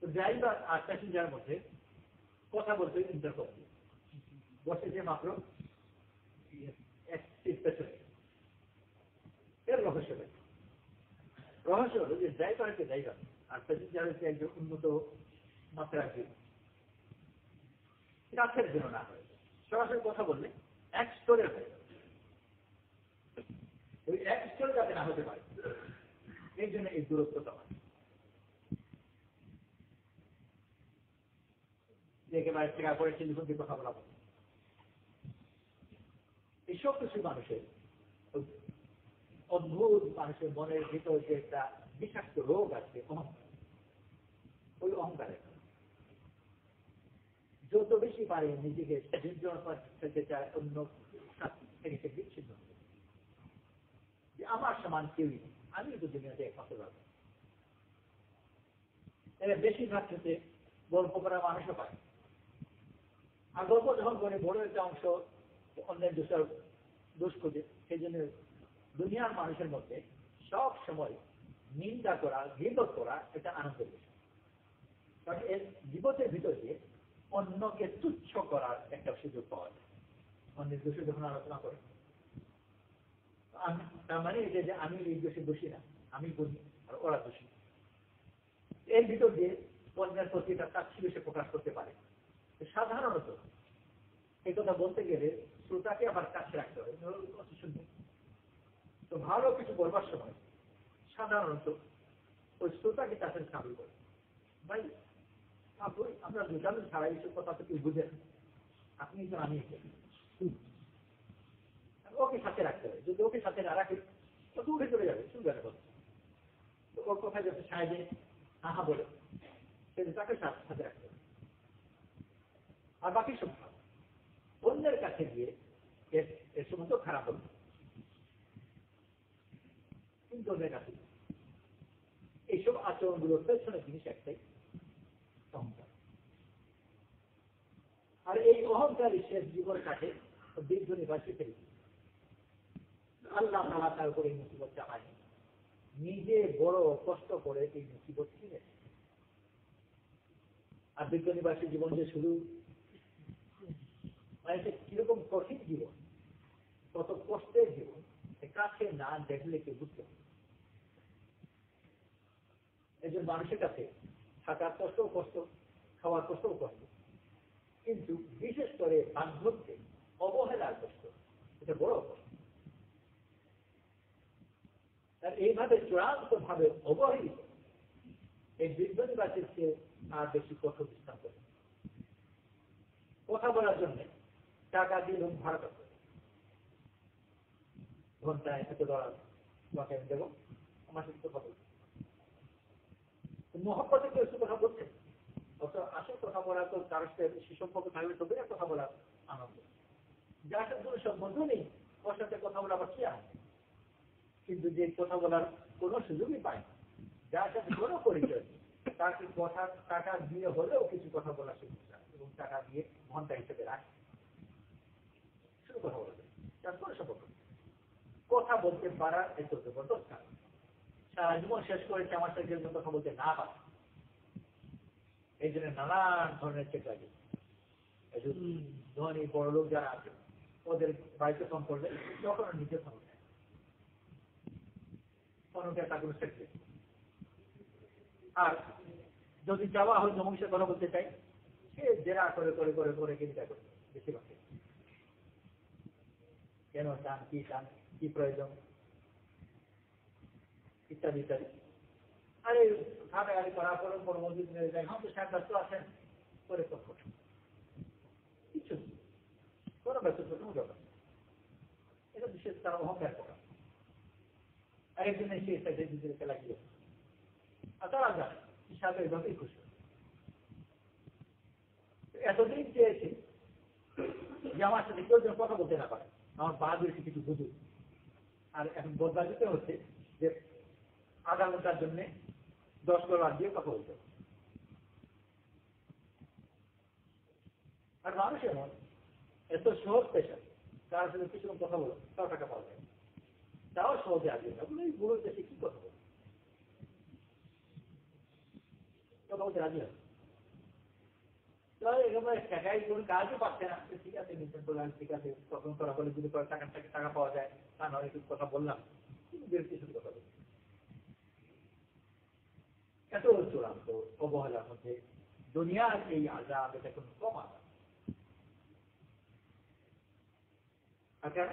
তো ড্রাইভার আর প্যাসেঞ্জারের মধ্যে কথা বলতে ইন্টারপোল বসেছে মাত্র এর রহস্য রহস্য হলো যে ড্রাইভার হচ্ছে ড্রাইভার আর প্যাসেঞ্জার হচ্ছে একজন উন্নত জন্য কাছের জন্য না সরাসরি কথা বললে এক স্তরের হয়ে ওই এক স্তরে যাতে না হতে পারে। এই জন্য এই দূরত্বটা হয়। একেবারে ঠেকা করে দিয়ে কথা বলা এই সব কিছু মানুষের। অদ্ভুত মানুষের মনের ভিতর যে একটা বিষাক্ত রোগ আছে, অহংকার। ওই অহংকারের। যত বেশি পারে নিজেকে থেকে চায় অন্য থেকে বিচ্ছিন্ন যে আমার সমান কেউই আমি তো দুনিয়াতে একমাত্র পারব এরা বেশিরভাগ ক্ষেত্রে গল্প করা মানুষও পায় আর গল্প যখন করে, বড় একটা অংশ অন্যের দোষার দোষ খোঁজে। সেই জন্য দুনিয়ার মানুষের মধ্যে সব সময় নিন্দা করা গিবত করা এটা আনন্দের বিষয়। কারণ এর বিপদের ভিতর দিয়ে অন্যকে তুচ্ছ করার একটা সুযোগ পাওয়া যায়। অন্যের দোষে যখন আলোচনা করে। তার মানে এটা যে আমি এই দোষে দোষী না আমি বলি আর ওরা দোষী। এর ভিতর দিয়ে অন্যের প্রতি একটা তাচ্ছিল সে প্রকাশ করতে পারে। সাধারণত এই কথা বলতে গেলে শ্রোতাকে আবার কাছে রাখতে হবে। শুনবে। তো ভালো কিছু বলবার সময় সাধারণত ওই শ্রোতাকে কাছে চাবি করে ভাই আপনার দুটানো ছাড়া এইসব কথা তো কেউ বুঝেন আপনি তো আমি ওকে সাথে রাখতে হবে। যদি ওকে সাথে না রাখে তো উঠে চলে যাবে না কথা তো ওর কথা যাতে সাহেবে আহা বলে। সেটা তাকে সাথে রাখতে হবে। আর বাকি সব অন্যের কাছে গিয়ে এর সমস্ত খারাপ হবে কিন্তু অন্যের কাছে এইসব আচরণগুলোর পেছনে জিনিস একটাই। অহংকার আর এই অহংকারী শেষ জীবন কাটে দীর্ঘ নিবাসী ফেলে আল্লাহ তাহা তার উপরে মুসিবত চাপায়নি। নিজে বড় কষ্ট করে এই মুসিবত কিনে আর দীর্ঘ নিবাসী জীবন যে শুধু মানে কীরকম কঠিন জীবন, কত কষ্টের জীবন কাছে না দেখলে কেউ বুঝতে হবে একজন মানুষের কাছে থাকার কষ্টও কষ্ট, খাওয়ার কষ্টও কষ্ট। কিন্তু বিশেষ করে বান্ধবকে অবহেলার কষ্ট, এটা বড় কষ্ট। আর এইভাবে চূড়ান্ত ভাবে অবহেলিত এই চেয়ে আর বেশি কঠোর করে কথা বলার জন্য টাকা দিয়ে রুম ভাড়া করতে ঘন্টায় এত ডলার তোমাকে আমি দেবো, আমার সাথে কথা মহব্বতে কেউ কথা বলছে? আসল কথা বলা তো তার সাথে সুসম্পর্ক থাকলে তবে কথা বলা আনন্দ। যার সাথে কোনো সম্বন্ধ নেই, ওর সাথে কথা বলা আবার কি আনন্দ কিন্তু যে কথা বলার কোনো সুযোগই পায় না। যার সাথে কোনো পরিচয় টাকা দিয়ে হলেও কিছু কথা বলা করে এবং টাকা দিয়ে ঘণ্টা হিসেবে রাখে? শুরু কথা বলবে তারপরে সম্পর্ক কথা বলতে পারা এত জবরদস্ত কারণ সারা জীবন শেষ করেছে আমার সাথে কেউ কথা বলতে না পারে? এই জন্য নানান ধরনের লাগে ধনী বড় লোক যারা আছে ওদের বাড়িতে ফোন করলে যখন নিজে ফোন উঠায় ফোন উঠে তাকে সেটে আর যদি যাওয়া হয় জমুর সাথে কথা বলতে চাই সে জেরা করে করে করে করে চিন্তা করে বেশিরভাগ কেন চান কি চান কি প্রয়োজন? ইত্যাদি ইত্যাদি। আরে ঘাটাঘাটি করার পরে বড় মন্দির হ্যাঁ তো সাহেব ব্যস্ত আছেন? করে করব কিছু কোনো ব্যস্ত কোনো দরকার এটা বিশেষ তারা অহংকার করা আরেকজন এসে এসে দিদিকে লাগিয়ে আর তারা জানে, হিসাবে এভাবেই খুশি এতদিন চেয়েছে যে আমার সাথে কেউ যেন কথা বলতে না পারে, আমার পা দিয়েছে কিছু বুঝুক। আর এখন বদলা দিতে হচ্ছে যে আধা ঘণ্টার জন্য দশ ডলার দিয়ে কথা বলতে আর মানুষ এমন, এত সহজ পেশা তার সাথে কিছু কথা বলো, তাও টাকা পাওয়া যায় তাও সহজে আসবে আপনি এই দেশে কি কথা বলব? কথা রাজি হবে কাজও না। ঠিক আছে ঠিক আছে, তখন করা হলে যদি টাকা টাকা পাওয়া যায়, তা নয় কথা বললাম। কিন্তু কিছু কথা বলছি এত চূড়ান্ত অবহেলার মধ্যে দুনিয়ার এই আজাব এটা কোনো কম আজাব আচ্ছা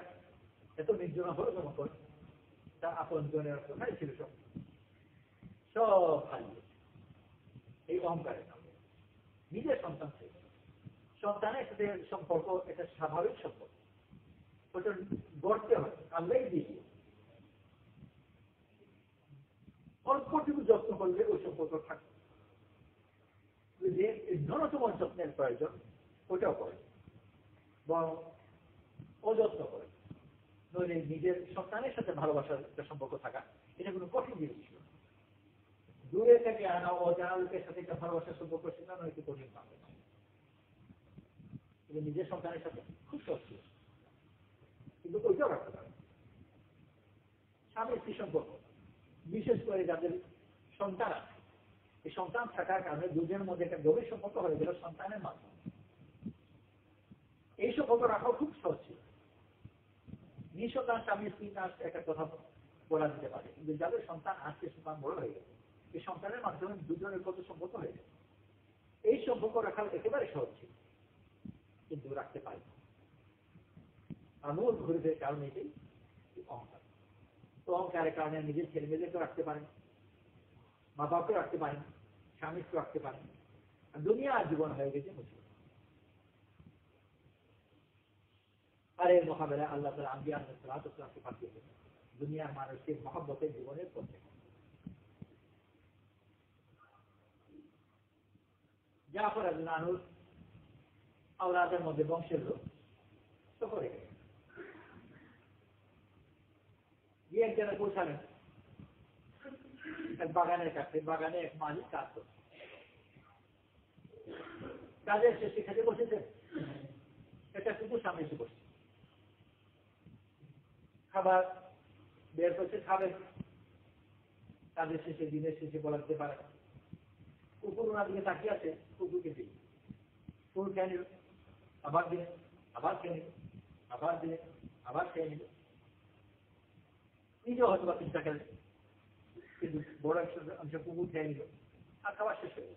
এত নির্জনা হলো যখন তা আপন জনের কোথায় ছিল সব। সব হারিয়ে এই অহংকারের নামে। নিজের সন্তান থেকে সন্তানের সাথে সম্পর্ক, এটা স্বাভাবিক সম্পর্ক। ওটা গড়তে হয় আল্লাহ দিয়ে। অল্পটুকু যত্ন করলে ওই সম্পর্ক থাকবে যে ন্যূনতম যত্নের প্রয়োজন ওটাও করে। বরং অযত্ন করে। নইলে নিজের সন্তানের সাথে ভালোবাসার একটা সম্পর্ক থাকা, এটা কোনো কঠিন জিনিস ছিল দূরে থেকে আনা অজানা লোকের সাথে একটা ভালোবাসার সম্পর্ক শেখানো একটু কঠিন পাবে নিজের সন্তানের সাথে খুব সহজ কিন্তু ওইটাও রাখতে পারে স্বামী স্ত্রী সম্পর্ক। বিশেষ করে যাদের সন্তান আছে। এই সন্তান থাকার কারণে দুজনের মধ্যে একটা গভীর সম্পর্ক হয়ে গেল সন্তানের মাধ্যমে। এই সম্পর্ক রাখাও খুব সহজ ছিল। নিঃসন্তান স্বামী, স্ত্রী না একটা কথা বলা যেতে পারে। কিন্তু যাদের সন্তান আসছে সন্তান বড় হয়ে গেছে, এই সন্তানের মাধ্যমে দুজনের কত সম্পর্ক হয়ে গেছে। এই সম্পর্ক রাখা একেবারে সহজ ছিল, কিন্তু রাখতে পারি আর মূল ঘুরে কারণ এটাই তো অহংকারের কারণে নিজের ছেলে মেয়েদেরকেও রাখতে পারেন মা বাবাকেও রাখতে পারেন, স্বামীকেও রাখতে পারেন। দুনিয়া জীবন হয়ে গেছে মুসলিম। আর এর মোকাবেলায় আল্লাহ তালা আম্বিয়া সালাতামকে পাঠিয়েছেন দুনিয়ার মানুষকে মহাব্বতের জীবনের পথে জাফর আল নানুর আওলাদের মধ্যে বংশের লোক সফরে গিয়ে এক পৌঁছালেন বাগানের কাছে বাগানে এক কাজ করছে বসেছেন এটা শুধু সামনে এসে বসছে খাবার বের করছে খাবেন কাজের শেষে দিনের শেষে বলা যেতে পারে কুকুর ওনার দিকে তাকিয়ে আছে কুকুরকে দিই কুকুর খেয়ে নিল আবার দিনে আবার খেয়ে নিল আবার দিনে আবার খেয়ে নিল নিজেও হয়তো বা কিন্তু বড় কুকুর খেয়ে নিল। আর খাবার শেষ হয়ে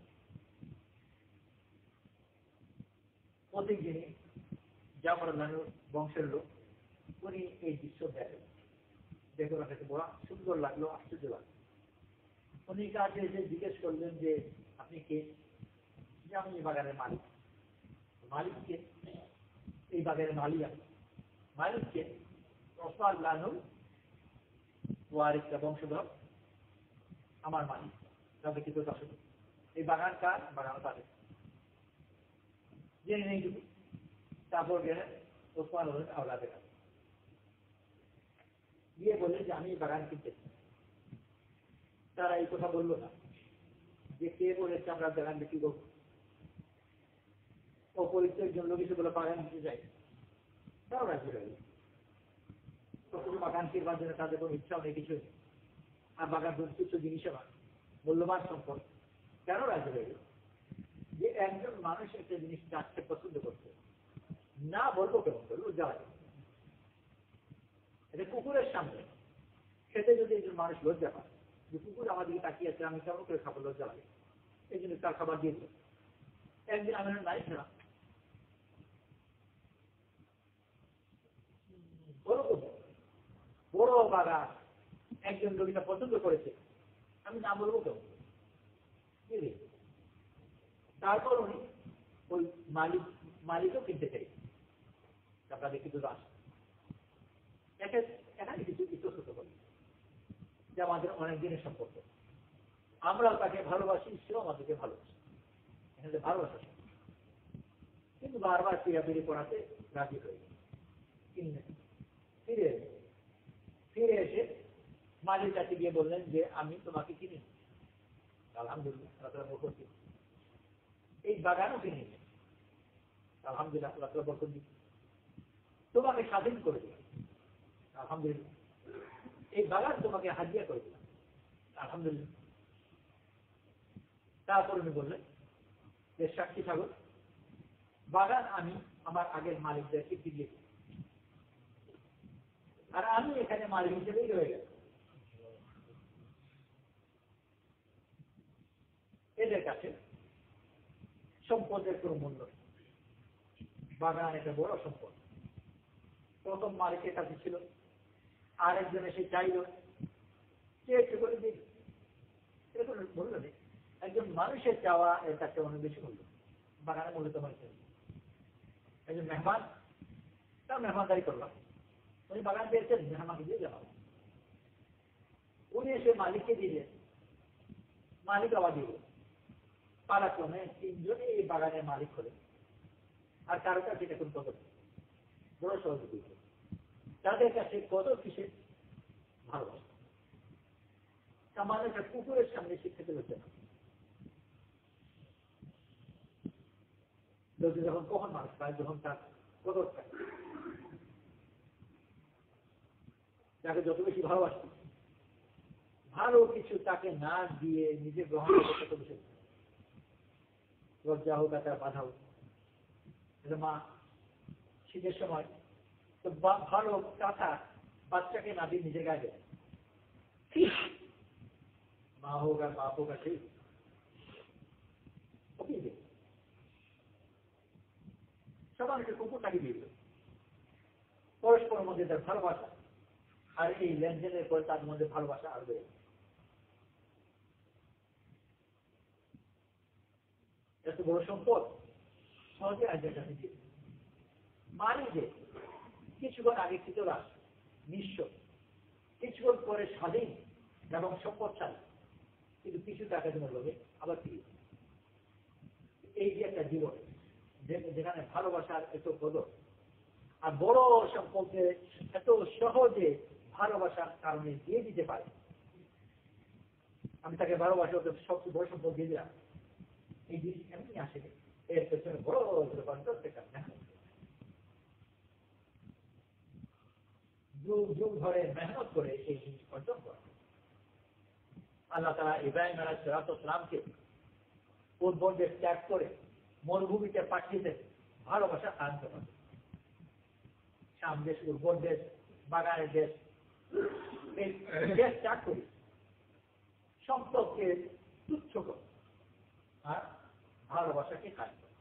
বংশের লোক, উনি এই দৃশ্য দেখে বড় সুন্দর লাগল, আশ্চর্য লাগল। উনি কাছে এসে জিজ্ঞেস করলেন যে, আপনি কে? যে আমি এই বাগানের মালিক। মালিককে এই বাগানের মালিক আমি মালিককে রসমাল লানুর ও আরেকটা বংশধর, আমার মালিক, তাদের কিন্তু আসলে এই বাগান কার? বাগান তাদের। জেনে নেই যদি তারপর গেলেন ওসমান হলেন আওলাদের কাছে গিয়ে বললেন যে, আমি বাগান কিনতে তারা এই কথা বলল না। যে কে বলেছে, আমরা বাগান বিক্রি করব। অপরিচিত একজন লোক এসে বলে বাগান দিতে চাই। তাও রাজি হয়ে গেল বাগান জন্য তাদের কোনো ইচ্ছাও নেই কিছু আর বাগান তুচ্ছ জিনিসও মূল্যবান সম্পদ। কেন রাজি হয়ে যে একজন মানুষ একটা জিনিস পছন্দ করছে, না বলব কেমন করে লজ্জা লাগে এটা কুকুরের সামনে। খেতে যদি একজন মানুষ লজ্জা পায়, যে কুকুর আমার দিকে তাকিয়ে আছে, আমি কেমন করে খাব, লজ্জা লাগে। এই জন্য তার খাবার দিয়েছে একদিন আমি নাই বড় বড় বাগান একজন রোগীটা পছন্দ করেছে। আমি না বলব বুঝলি তারপর উনি ওই মালিক, মালিকও কিনতে চাই। আপনাদের কিছু দাস এখানে যে আমাদের অনেক দিনের সম্পর্ক। আমরাও তাকে ভালোবাসি, সেও আমাদেরকে ভালোবাসি। এখানে ভালোবাসা কিন্তু বারবার পিড়াপিড়ি করাতে রাজি হয়ে ফিরে ফিরে এসে মালিক কাছে গিয়ে বললেন যে, আমি তোমাকে কিনি আলহামদুলিল্লাহ এই বাগানও কিনে আলহামদুলিল্লাহ, আল্লাহ বরকত তোমাকে স্বাধীন করে দিলাম। আলহামদুলিল্লাহ। এই বাগান তোমাকে হাজিয়া করে দিলাম। আলহামদুলিল্লাহ। তারপর উনি বললেন যে, সাক্ষী ঠাকুর বাগান আমি আমার আগের মালিকদেরকে ফিরিয়ে আর আমি এখানে মালিক হিসেবেই রয়ে গেলাম। এদের কাছে সম্পদের কোন মূল্য বাগান এটা বড় সম্পদ। প্রথম মালিকের কাছে ছিল। আরেকজন এসে চাইল সে একটু করে দিল এরকম মূল্য নেই একজন মানুষের চাওয়া এর কাছে অনেক বেশি মূল্য। বাগানে মূল্য তোমার একজন মেহমান, তার মেহমানদারি করলাম। উনি বাগান পেয়েছেন মেহমানকে দিয়ে যাওয়া উনি এসে মালিককে দিলেন। মালিক আবার দিল। পালাক্রমে তিনজনে এই বাগানের মালিক হলেন। আর কারও কাছে এখন কত বড় সহযোগী তাদের কাছে কত কিসে ভালোবাসা? সামান্য একটা কুকুরের সামনে শিক্ষাতে হচ্ছে না যখন কখন মানুষ পায় যখন তার কদর থাকে তাকে যত বেশি ভালোবাসে, ভালো কিছু তাকে না দিয়ে নিজে গ্রহণ করতে লজ্জা হোক তার বাধা হোক। মা, শীতের সময় তো ভালো কাঁথা বাচ্চাকে না দিয়ে নিজে গায়ে দেয় মা হোক আর বাপ হোক আর সেই। একটা কুকুরটাকে দিয়ে দিল পরস্পরের মধ্যে তার ভালোবাসা আর এই লেনদেনের পরে তার মধ্যে ভালোবাসা আর বেড়ে এত বড় সম্পদ। সহজে আজকের কাছে দিয়ে মানে যে, কিছুক্ষণ আগে কৃতদাস নিঃস্ব। কিছুক্ষণ পরে স্বাধীন এবং সম্পদশালী। কিন্তু কিছু টাকা জন্য লোভে আবার ফিরে এই যে একটা জীবন যেখানে ভালোবাসার এত কদর আর বড় সম্পর্কে এত সহজে ভালোবাসার কারণে দিয়ে দিতে পারে। আমি তাকে ভালোবাসা সবচেয়ে বড় সম্পদ দিয়ে দিলাম। এই জিনিস এমনি আসে এর পেছনে বড় যুগ যুগ ধরে মেহনত করে এই জিনিস অর্জন করে। আল্লাহ তারা ইব্রাহিম আলাহ ত্যাগ করে মরুভূমিতে পাঠিয়ে ভালোবাসা আনতে পারে সাম দেশ, উর্বর দেশ, বাগানের দেশ ত্যাগ করি সম্পর্কে তুচ্ছ করে। আর ভালোবাসাকে কাজ করে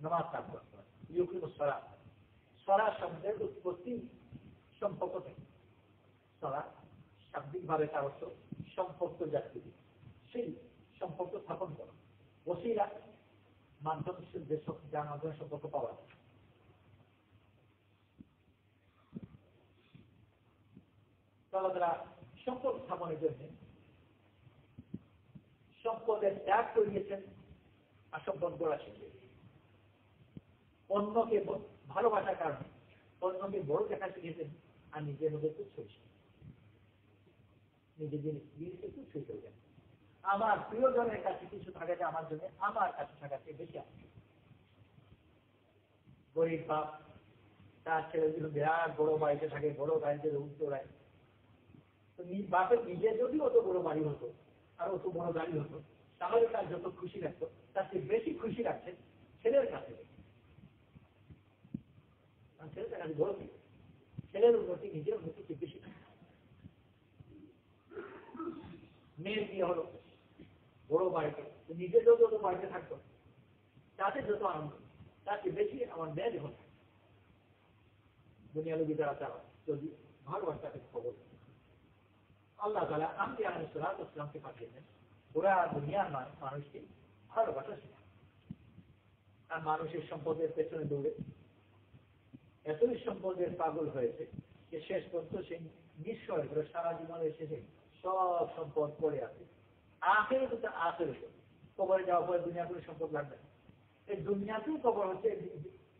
নমাজ কাজ করতে ইউকিম সরা সরা শব্দের উৎপত্তি সম্পর্ক থেকে সরা শাব্দিক ভাবে তার অর্থ সম্পর্ক জাতি সেই সম্পর্ক স্থাপন করা ওসিলা মাধ্যম যে মাধ্যমে সম্পর্ক পাওয়া যায় তারা সম্পদ স্থাপনের জন্য সম্পদের ত্যাগ করিয়েছেন আর সম্পদ অন্যকে ভালোবাসার কারণে অন্যকে বড় দেখা আর নিজের মধ্যে নিজের জিনিস জিনিসকে তুচ্ছ হয়ে যান আমার প্রিয়জনের কাছে কিছু থাকাটা আমার জন্য আমার কাছে থাকাতে বেশি আছে গরিব বাপ, তার ছেলেগুলো বিরাট বড় বাড়িতে থাকে, বড় গাড়িতে উত্তরায় তো বাপের নিজে যদি অত বড় বাড়ি হতো, আর অত বড় গাড়ি হতো, তাহলে তার যত খুশি লাগতো, তার চেয়ে বেশি খুশি লাগছে ছেলের কাছে। বড় ছেলের উন্নতি নিজের উন্নতি বেশি মেয়ের বিয়ে হলো, বড় বাড়িতে। নিজে যত বাড়িতে থাকতো, তাতে যত আনন্দ, তার তাতে বেশি আমার মেয়ে যখন দুনিয়া লোক যারা যদি ভালোবাসাকে খবর। আল্লাহ তালা আমি আমি সালাত ইসলামকে পাঠিয়েছেন ওরা দুনিয়ার মানুষকে ভালোবাসা শেখা আর মানুষের সম্পদের পেছনে দৌড়ে। এতই সম্পদের পাগল হয়েছে যে শেষ পর্যন্ত সে নিঃস্ব হয়ে গেল সারা জীবনের শেষে সব সম্পদ পড়ে আছে। আখের তো আখের কবরে যাওয়ার পরে দুনিয়া করে সম্পদ লাগবে এই দুনিয়াতেই কবর হচ্ছে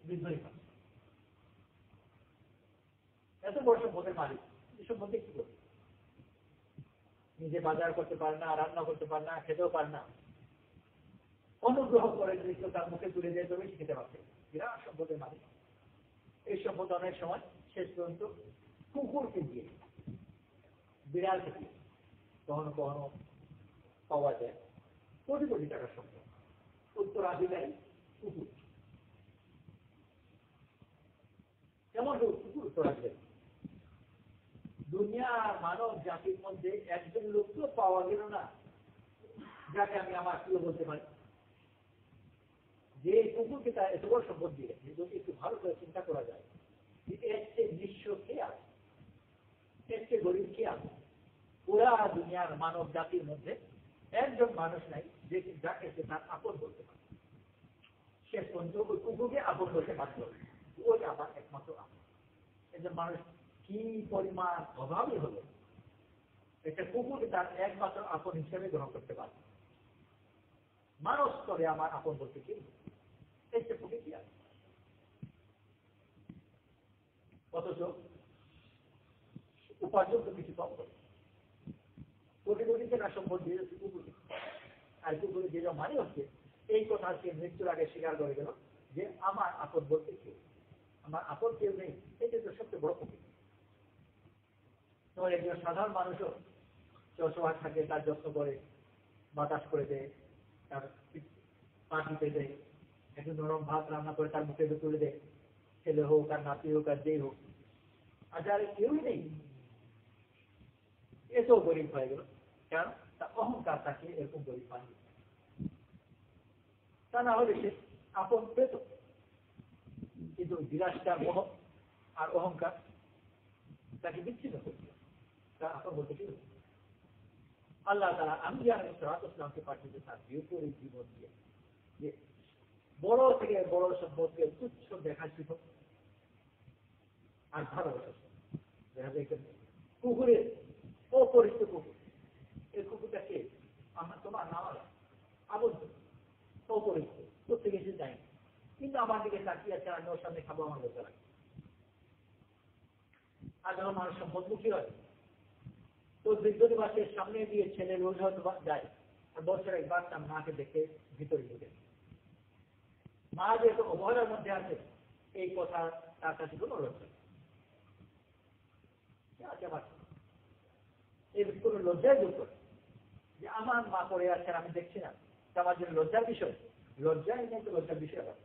বিদ্রোহী এত বড় সম্পদের মালিক। এই সম্পদে কি করবে? নিজে বাজার করতে পারে না, রান্না করতে পারে না, খেতেও পারে না। অনুগ্রহ করে কেউ তার মুখে তুলে দেয় তবে খেতে পারছে বিরাট সম্পদের মালিক। এই সম্পদ অনেক সময় শেষ পর্যন্ত কুকুরকে দিয়ে, বিড়ালকে দিয়ে কখনো কখনো পাওয়া যায়। কোটি কোটি টাকার সম্পদ উত্তরাধিকারী কুকুর। কেমন কুকুর উত্তর উত্তরাধিকারী দুনিয়ার মানব জাতির মধ্যে একজন লোককেও পাওয়া গেল না, যাকে আমি আমার প্রিয় বলতে পারি। যে কুকুরকে তার এত বড় সম্পদ দিয়েছে যদি একটু ভালো করে চিন্তা করা যায় এর চেয়ে নিঃস্ব কে আছে? এর চেয়ে গরিব কে আছে? পুরা দুনিয়ার মানব জাতির মধ্যে একজন মানুষ নাই, যে যাকে সে তার আপন বলতে পারে। শেষ পর্যন্ত কুকুরকে আপন বলতে বাধ্য ওই আবার একমাত্র আপন। একজন মানুষ কি পরিমাণ অভাবই হলো একটা কুকুর তার একমাত্র আপন হিসেবে গ্রহণ করতে পারে। মানুষ স্তরে আমার আপন বলতে কি? এই সে প্রকৃতি আছে। অথচ উপার্জন তো কিছু কম করে। কোটি কোটি টাকা সম্পদ দিয়ে কুকুর, আর কুকুরের যে মানে হচ্ছে, এই কথা সে মৃত্যুর আগে স্বীকার করে গেল যে আমার আপন বলতে কেউ আমার আপন কেউ নেই এটা তো সবচেয়ে বড় প্রকৃতি। তোমার একজন সাধারণ মানুষও চশমা থাকে, তার যত্ন করে, বাতাস করে দেয়, তার পা দিতে দেয়, একটু নরম ভাত রান্না করে তার মুখে তুলে দেয়, ছেলে হোক আর নাতি হোক আর যেই হোক। আর যার কেউই নেই। এসেও গরিব হয়ে গেল। কেন? তার অহংকার তাকে এরকম গরিব বানিয়ে তা না হলে সে আপন পেত কিন্তু বিলাসটার মোহ আর অহংকার তাকে বিচ্ছিন্ন করছে তা আপন বলতে কি আল্লাহ তারা আমি ইসলামকে পাঠিয়েছে তার বিপরীত জীবন দিয়ে যে বড় থেকে বড় সম্পদকে তুচ্ছ দেখা ছিল আর ভালোবাসা দেখা যায় কুকুরের অপরিচিত কুকুর এই কুকুরটা কে আমার তোমার নাম আবদ্ধ অপরিচিত প্রত্যেকে এসে যাই কিন্তু আমার দিকে তাকিয়ে আছে আমি ওর সামনে খাব আমার বলতে লাগে আর যখন মানুষ সম্পদমুখী হয় সামনে দিয়ে ছেলে রোজ হয়তো যায়। আর বছর একবার তার মাকে দেখে ভিতরে ঢুকে। মা যেহেতু অবহেলার মধ্যে আছে, এই কথা তার কাছে কোনো লজ্জা এর কোনো লজ্জায় দূর করে। যে আমার মা পড়ে আছেন আমি দেখছি না। আমার জন্য লজ্জার বিষয়। লজ্জাই নেই তো লজ্জার বিষয় হবে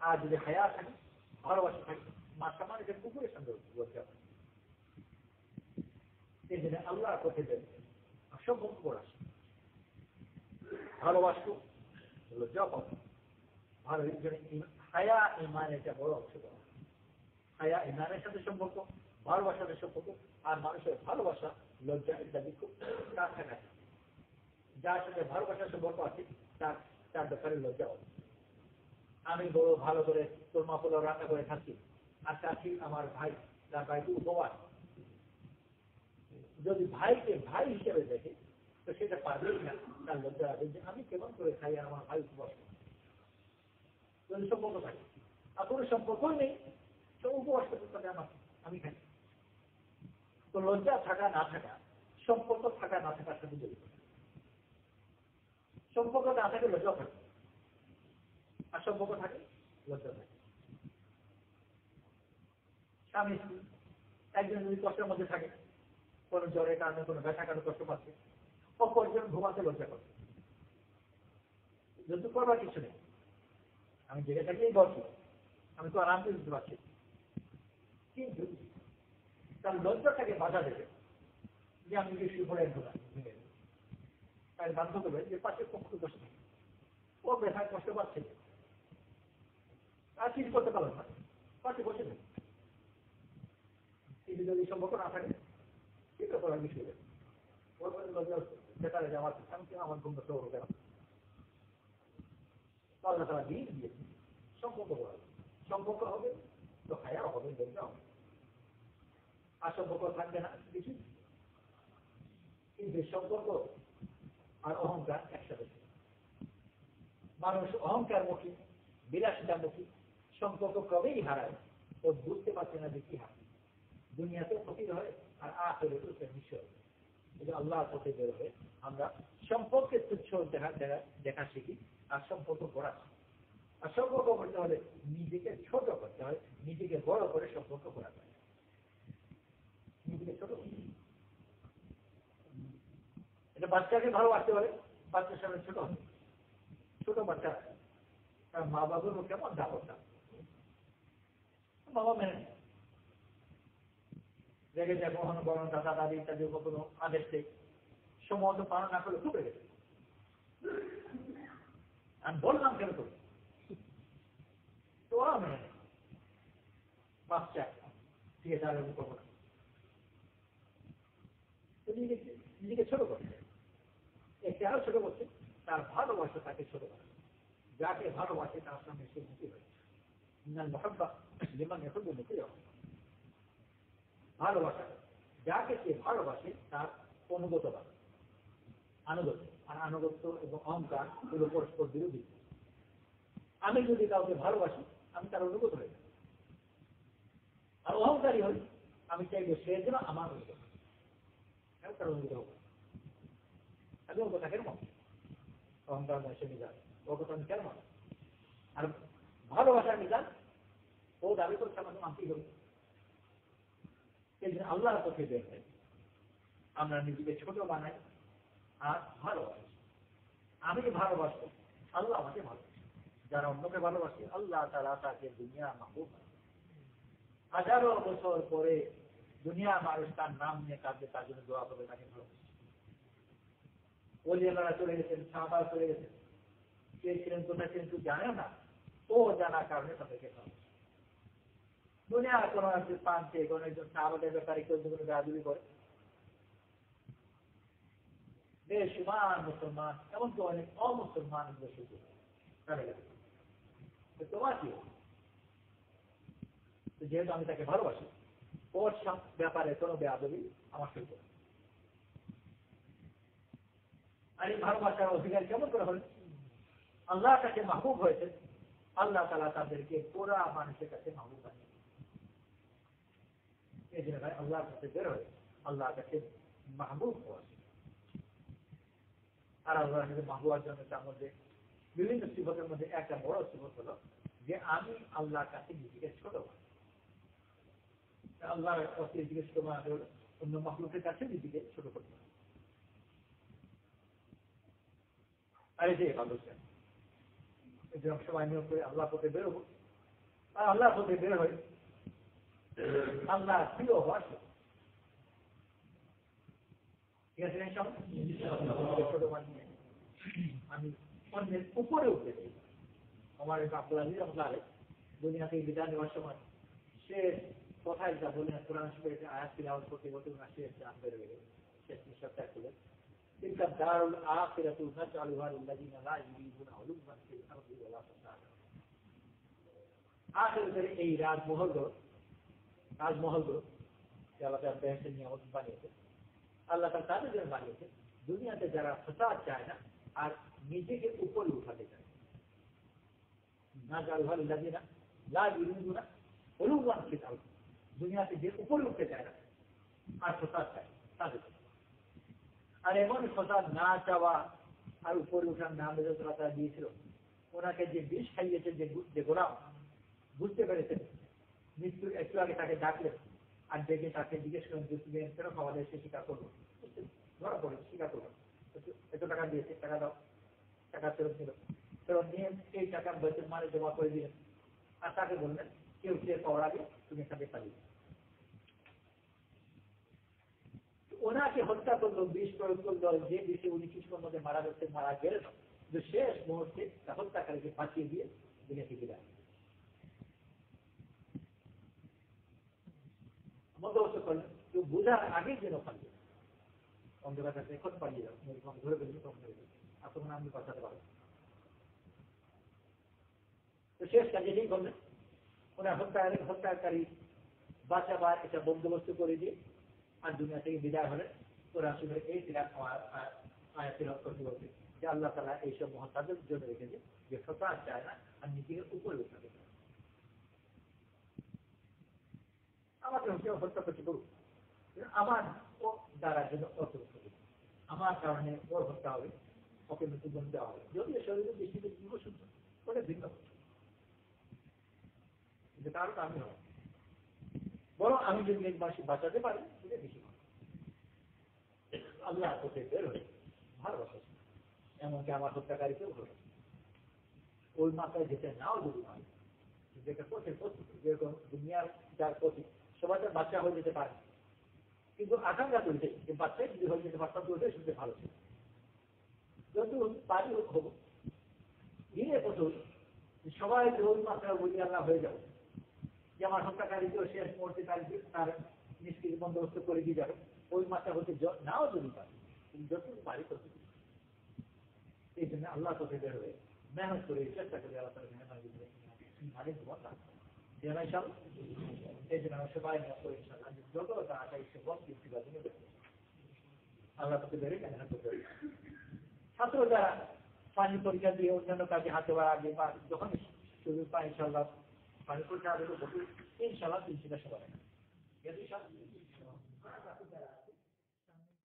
আর যদি হায়া থাকে, ভালোবাসা থাকে মা সামান এটা কুকুরের সঙ্গে লজ্জা এই আল্লাহ করতে দেন। অসম্ভব আসে ভালোবাসত লজ্জা পাবো ভালো হায়া ইমান এটা বড় অংশ হায়া। ইমানের সাথে সম্পর্ক, ভালোবাসার সম্পর্ক, আর মানুষের ভালোবাসা, লজ্জা ইত্যাদি খুব কাছাকাছি। যার সাথে ভালোবাসার সম্পর্ক আছে, তার তার ব্যাপারে লজ্জা হবে। আমি বড় ভালো করে তোরমা পোলাও রান্না করে থাকি আর চাচ্ছি আমার ভাই, তার বাড়িতে উপবাস যদি ভাইকে ভাই হিসেবে দেখে, তো সেটা পারবেই না। তার লজ্জা আছে যে, আমি কেমন করে খাই আর আমার ভাই উপবাস যদি সম্পর্ক থাকে। আর কোনো সম্পর্কই নেই, তো উপবাস করতে পারে আমার, আমি খাই। তো লজ্জা থাকা না থাকা, সম্পর্ক থাকা না থাকার সাথে জড়িত। সম্পর্ক না থাকে, লজ্জা থাকে। আর সম্পর্ক থাকে, লজ্জা থাকে। স্বামী একজন যদি কষ্টের মধ্যে থাকে কোনো জ্বরের কারণে, কোনো ব্যথা কারণে কষ্ট পাচ্ছে। অপরজন ঘুমাতে লজ্জা করছে? যদি করবার কিছু নেই। আমি জেগে থাকলেই বলছি আমি তো আরাম করে দিতে পারছি। কিন্তু তার লজ্জাটাকে বাধা দেবে যে আমি শুয়ে পড়ে ঘুমাই তাই বাধ্য করবে যে পাশে পক্ষ কষ্ট ও ব্যথায় কষ্ট পাচ্ছে। আর কিছু করতে পারল না। পাশে বসে কিন্তু যদি সম্পর্ক না থাকে সম্পর্ক আর কিন্তু সম্পর্ক আর অহংকার একসাথে। মানুষ অহংকার মুখী বিলাসিতা মুখী সম্পর্ক কবেই হারায়। ও বুঝতে পারছে না যে কি হারায়। দুনিয়াতে ক্ষতি হয়। আর আখেরে তো এটা আল্লাহর পথে বের হয়ে আমরা সম্পর্কে তুচ্ছ দেখা দেখা দেখা শিখি, আর সম্পর্ক করা আর সম্পর্ক করতে হলে নিজেকে ছোট করতে হয়, নিজেকে বড় করে সম্পর্ক করা যায়। নিজেকে ছোট এটা বাচ্চাকে ভালোবাসতে পারে, বাচ্চার সামনে ছোট হবে। ছোট বাচ্চা, তার মা বাবার কেমন দাবতা বাবা মেনে রেগে যায় কখনো বড় দাদা দাদি ইত্যাদি কখনো আদেশ দেয় সময় পালন না করলে খুব রেগে আমি বললাম কেন তো তো ওরা মেনে বাচ্চা থিয়েটারের উপর নিজেকে নিজেকে ছোট করছে। কেন ছোট করছে। তার ভালোবাসা তাকে ছোট করে। যাকে ভালোবাসে তার সামনে সে মুখী হয়েছে মহব্বা যেমন এখন মুখী হবে ভালোবাসা। যাকে সে ভালোবাসে, তার অনুগত বাসে আনুগত্য। আর আনুগত্য এবং অহংকার এগুলো পরস্পর বিরোধী। আমি যদি কাউকে ভালোবাসি, আমি তার অনুগত হয়ে যাই আর অহংকারী হই, আমি চাইব সে যেন আমার অনুগত তার অনুগত হব। আমি কথা কেন অহংকার নয়, সে মিজান ওর কথা আমি কেন আর ভালোবাসার মিজান ও দাবি করছে আমাকে মানতেই হবে। সেই আল্লাহর পথে বের হয়। আমরা নিজেকে ছোট বানাই আর ভালোবাসি। আমি ভালোবাসবো আল্লাহ আমাকে ভালোবাসে। যারা অন্যকে ভালোবাসে, আল্লাহ তারা তাকে দুনিয়া মাহবুব হাজারো বছর পরে দুনিয়া মানুষ তার নাম নিয়ে কাঁদবে, তার জন্য দোয়া করবে, তাকে ভালোবাসে। ওলিয়ালারা চলে গেছেন, সাহাবারা চলে গেছেন। কে ছিলেন, কোথায় ছিলেন জানেও না। ও জানার কারণে তাদেরকে ভালোবাসে। দুনিয়ার কোন কোন একজন সাহাবাদের ব্যাপারে কেউ রাজুরি করে। বেশুমান মুসলমান এমনকি অনেক অমুসলমান তোমার কি যেহেতু আমি তাকে ভালোবাসি, ওর ব্যাপারে কোনো বেআবি আমার সঙ্গে আর এই ভালোবাসার অধিকার কেমন করে হল? আল্লাহ কাছে মাহবুব হয়েছে। আল্লাহ তালা তাদেরকে পুরা মানুষের কাছে মাহবুব বানিয়ে এই ভাই আল্লাহর কাছে বের হয় আল্লাহর কাছে মাহবুব হওয়া আর আল্লাহর কাছে মাহবুবার জন্য তার মধ্যে বিভিন্ন সিবতের মধ্যে একটা বড় সিবত হলো যে আমি আল্লাহর কাছে নিজেকে ছোট আল্লাহর কাছে নিজেকে ছোট বানাতে হলো অন্য মাহলুকের কাছে নিজেকে ছোট করতে হবে। আর যে এই জন্য সময় নিয়োগ করে আল্লাহ পথে বেরোবো আর আল্লাহ পথে বের হয় আল্লাহ প্রিয় হওয়া ঠিক আছে ছোট বানিয়ে আমি অন্যের উপরে উঠে যাই আমার আব্দুল আলী রহমান দুনিয়া থেকে বিদায় নেওয়ার সময় সে কথায় যা বলে কোরআন শরীফে আয়াত তিলাওয়াত করতে করতে না শেষ জান বের হয়ে গেল শেষ নিঃশ্বাস ত্যাগ করলেন تلك الدار الآخرة نجعلها للذين لا يريدون علوا في الأرض ولا فسادا আখের এই রাজমহলগুলো রাজমহলগুলো আল্লাহ তার নিয়ামত বানিয়েছে আল্লাহ তার তাদের জন্য বানিয়েছে দুনিয়াতে যারা ফসাদ চায় না, আর নিজেকে উপরে উঠাতে চায় না। জালভাল লাগে না লা ইরুদু না অলুমান খেতাল দুনিয়াতে যে উপরে উঠতে চায় না, আর ফসাদ চায় তাদের আর এমন কথা না চাওয়া আর উপরে উঠার নাম তারা দিয়েছিল, ওনাকে যে বিষ খাইয়েছে যে গোলাম, বুঝতে পেরেছেন? মৃত্যুর একটু আগে তাকে ডাকলেন। আর ডেকে তাকে জিজ্ঞেস করেন যে, তুমি কেন খাওয়া দেয় সে স্বীকার করব ধরা পড়ে, স্বীকার করব এত টাকা দিয়েছে, টাকা দাও, টাকা ফেরত দিল ফেরত নিয়ে এই টাকা বৈদ্যুৎ মানে জমা করে দিলেন। আর তাকে বললেন, কেউ কে পাওয়ার আগে তুমি এখানে পালিয়ে ওনাকে হত্যা করল, বিষ প্রয়োগ করল যে বিষে উনি কিছুক্ষণ মধ্যে মারা গেছে মারা গেলেন। শেষ মুহূর্তে হত্যাকারীকে বাঁচিয়ে দিয়ে দিনে ফিরে দেয় বন্দোবস্ত করলেন কেউ বোঝার আগে যেন পালিয়ে অন্ধকার কাছে এখন পালিয়ে যাও। ধরে ফেলবে তখন ধরে আর তখন আপনি বাঁচাতে পারবেন তো শেষ কাজে এই করলেন ওনার হত্যা হত্যাকারী বাঁচাবার এটা বন্দোবস্ত করে দিয়ে আর দুনিয়া থেকে বিদায় হলে ওরা আসলে এই তিলাপ আয়াতের করতে যে আল্লাহ তালা এইসব মহতাদের জন্য রেখেছে যে সতা চায় না আর নিজেকে উপরে উঠাতে আমাকে কেউ হত্যা করতে করুক আমার ও দ্বারা জন্য অর্থ আমার কারণে ওর হত্যা হবে, ওকে মৃত্যুদণ্ড দেওয়া হবে। যদিও শরীরের দৃষ্টিতে জীব শুদ্ধ ওটা ভিন্ন কিন্তু কারণ আমি হয় বরং আমি যদি এক মাসে বাঁচাতে পারি, সেটা বেশি আল্লাহ পথে বের হয়ে ভালোবাসা এমনকি আমার হত্যাকারীকেও ভালো ওই মাথায় যেতে নাও যদি হয় যেটা যেরকম দুনিয়ার যার প্রতি সবাই তার বাচ্চা হয়ে যেতে পারে। কিন্তু আকাঙ্ক্ষা তুলছে যে বাচ্চাই যদি হয়ে যেতে পারতাম তো ওটাই শুনতে ভালো ছিল। যত পারি হব দিনে প্রথম সবাই ওই মাত্রা বলি, আল্লাহ হয়ে যাবে। যে আমার হত্যাকারীকেও শেষ মুহূর্তে তার তার নিষ্কৃতি বন্দোবস্ত করে দিয়ে যাবে। ওই মাত্রা হতে নাও যদি পারে। কিন্তু যতটুকু পারি ততটুকু এই জন্য আল্লাহ তোকে বের হয়ে মেহনত করে, চেষ্টা করে আল্লাহ তালা মেহনত মানে তোমার লাভ জানাই সব এই জন্য আমরা সবাই নিয়োগ করে যত তাড়াতাড়ি সে বস বৃদ্ধি বা জন্য আল্লাহ তোকে বেড়ে মেহনত করতে ছাত্র যারা পানি পরীক্ষা দিয়ে অন্যান্য কাজে হাতে বা আগে বা যখন সুযোগ পায় ইনশাল্লাহ পানি পরীক্ষা আগে ইনশাল্লাহ তিন চিন্তা সবাই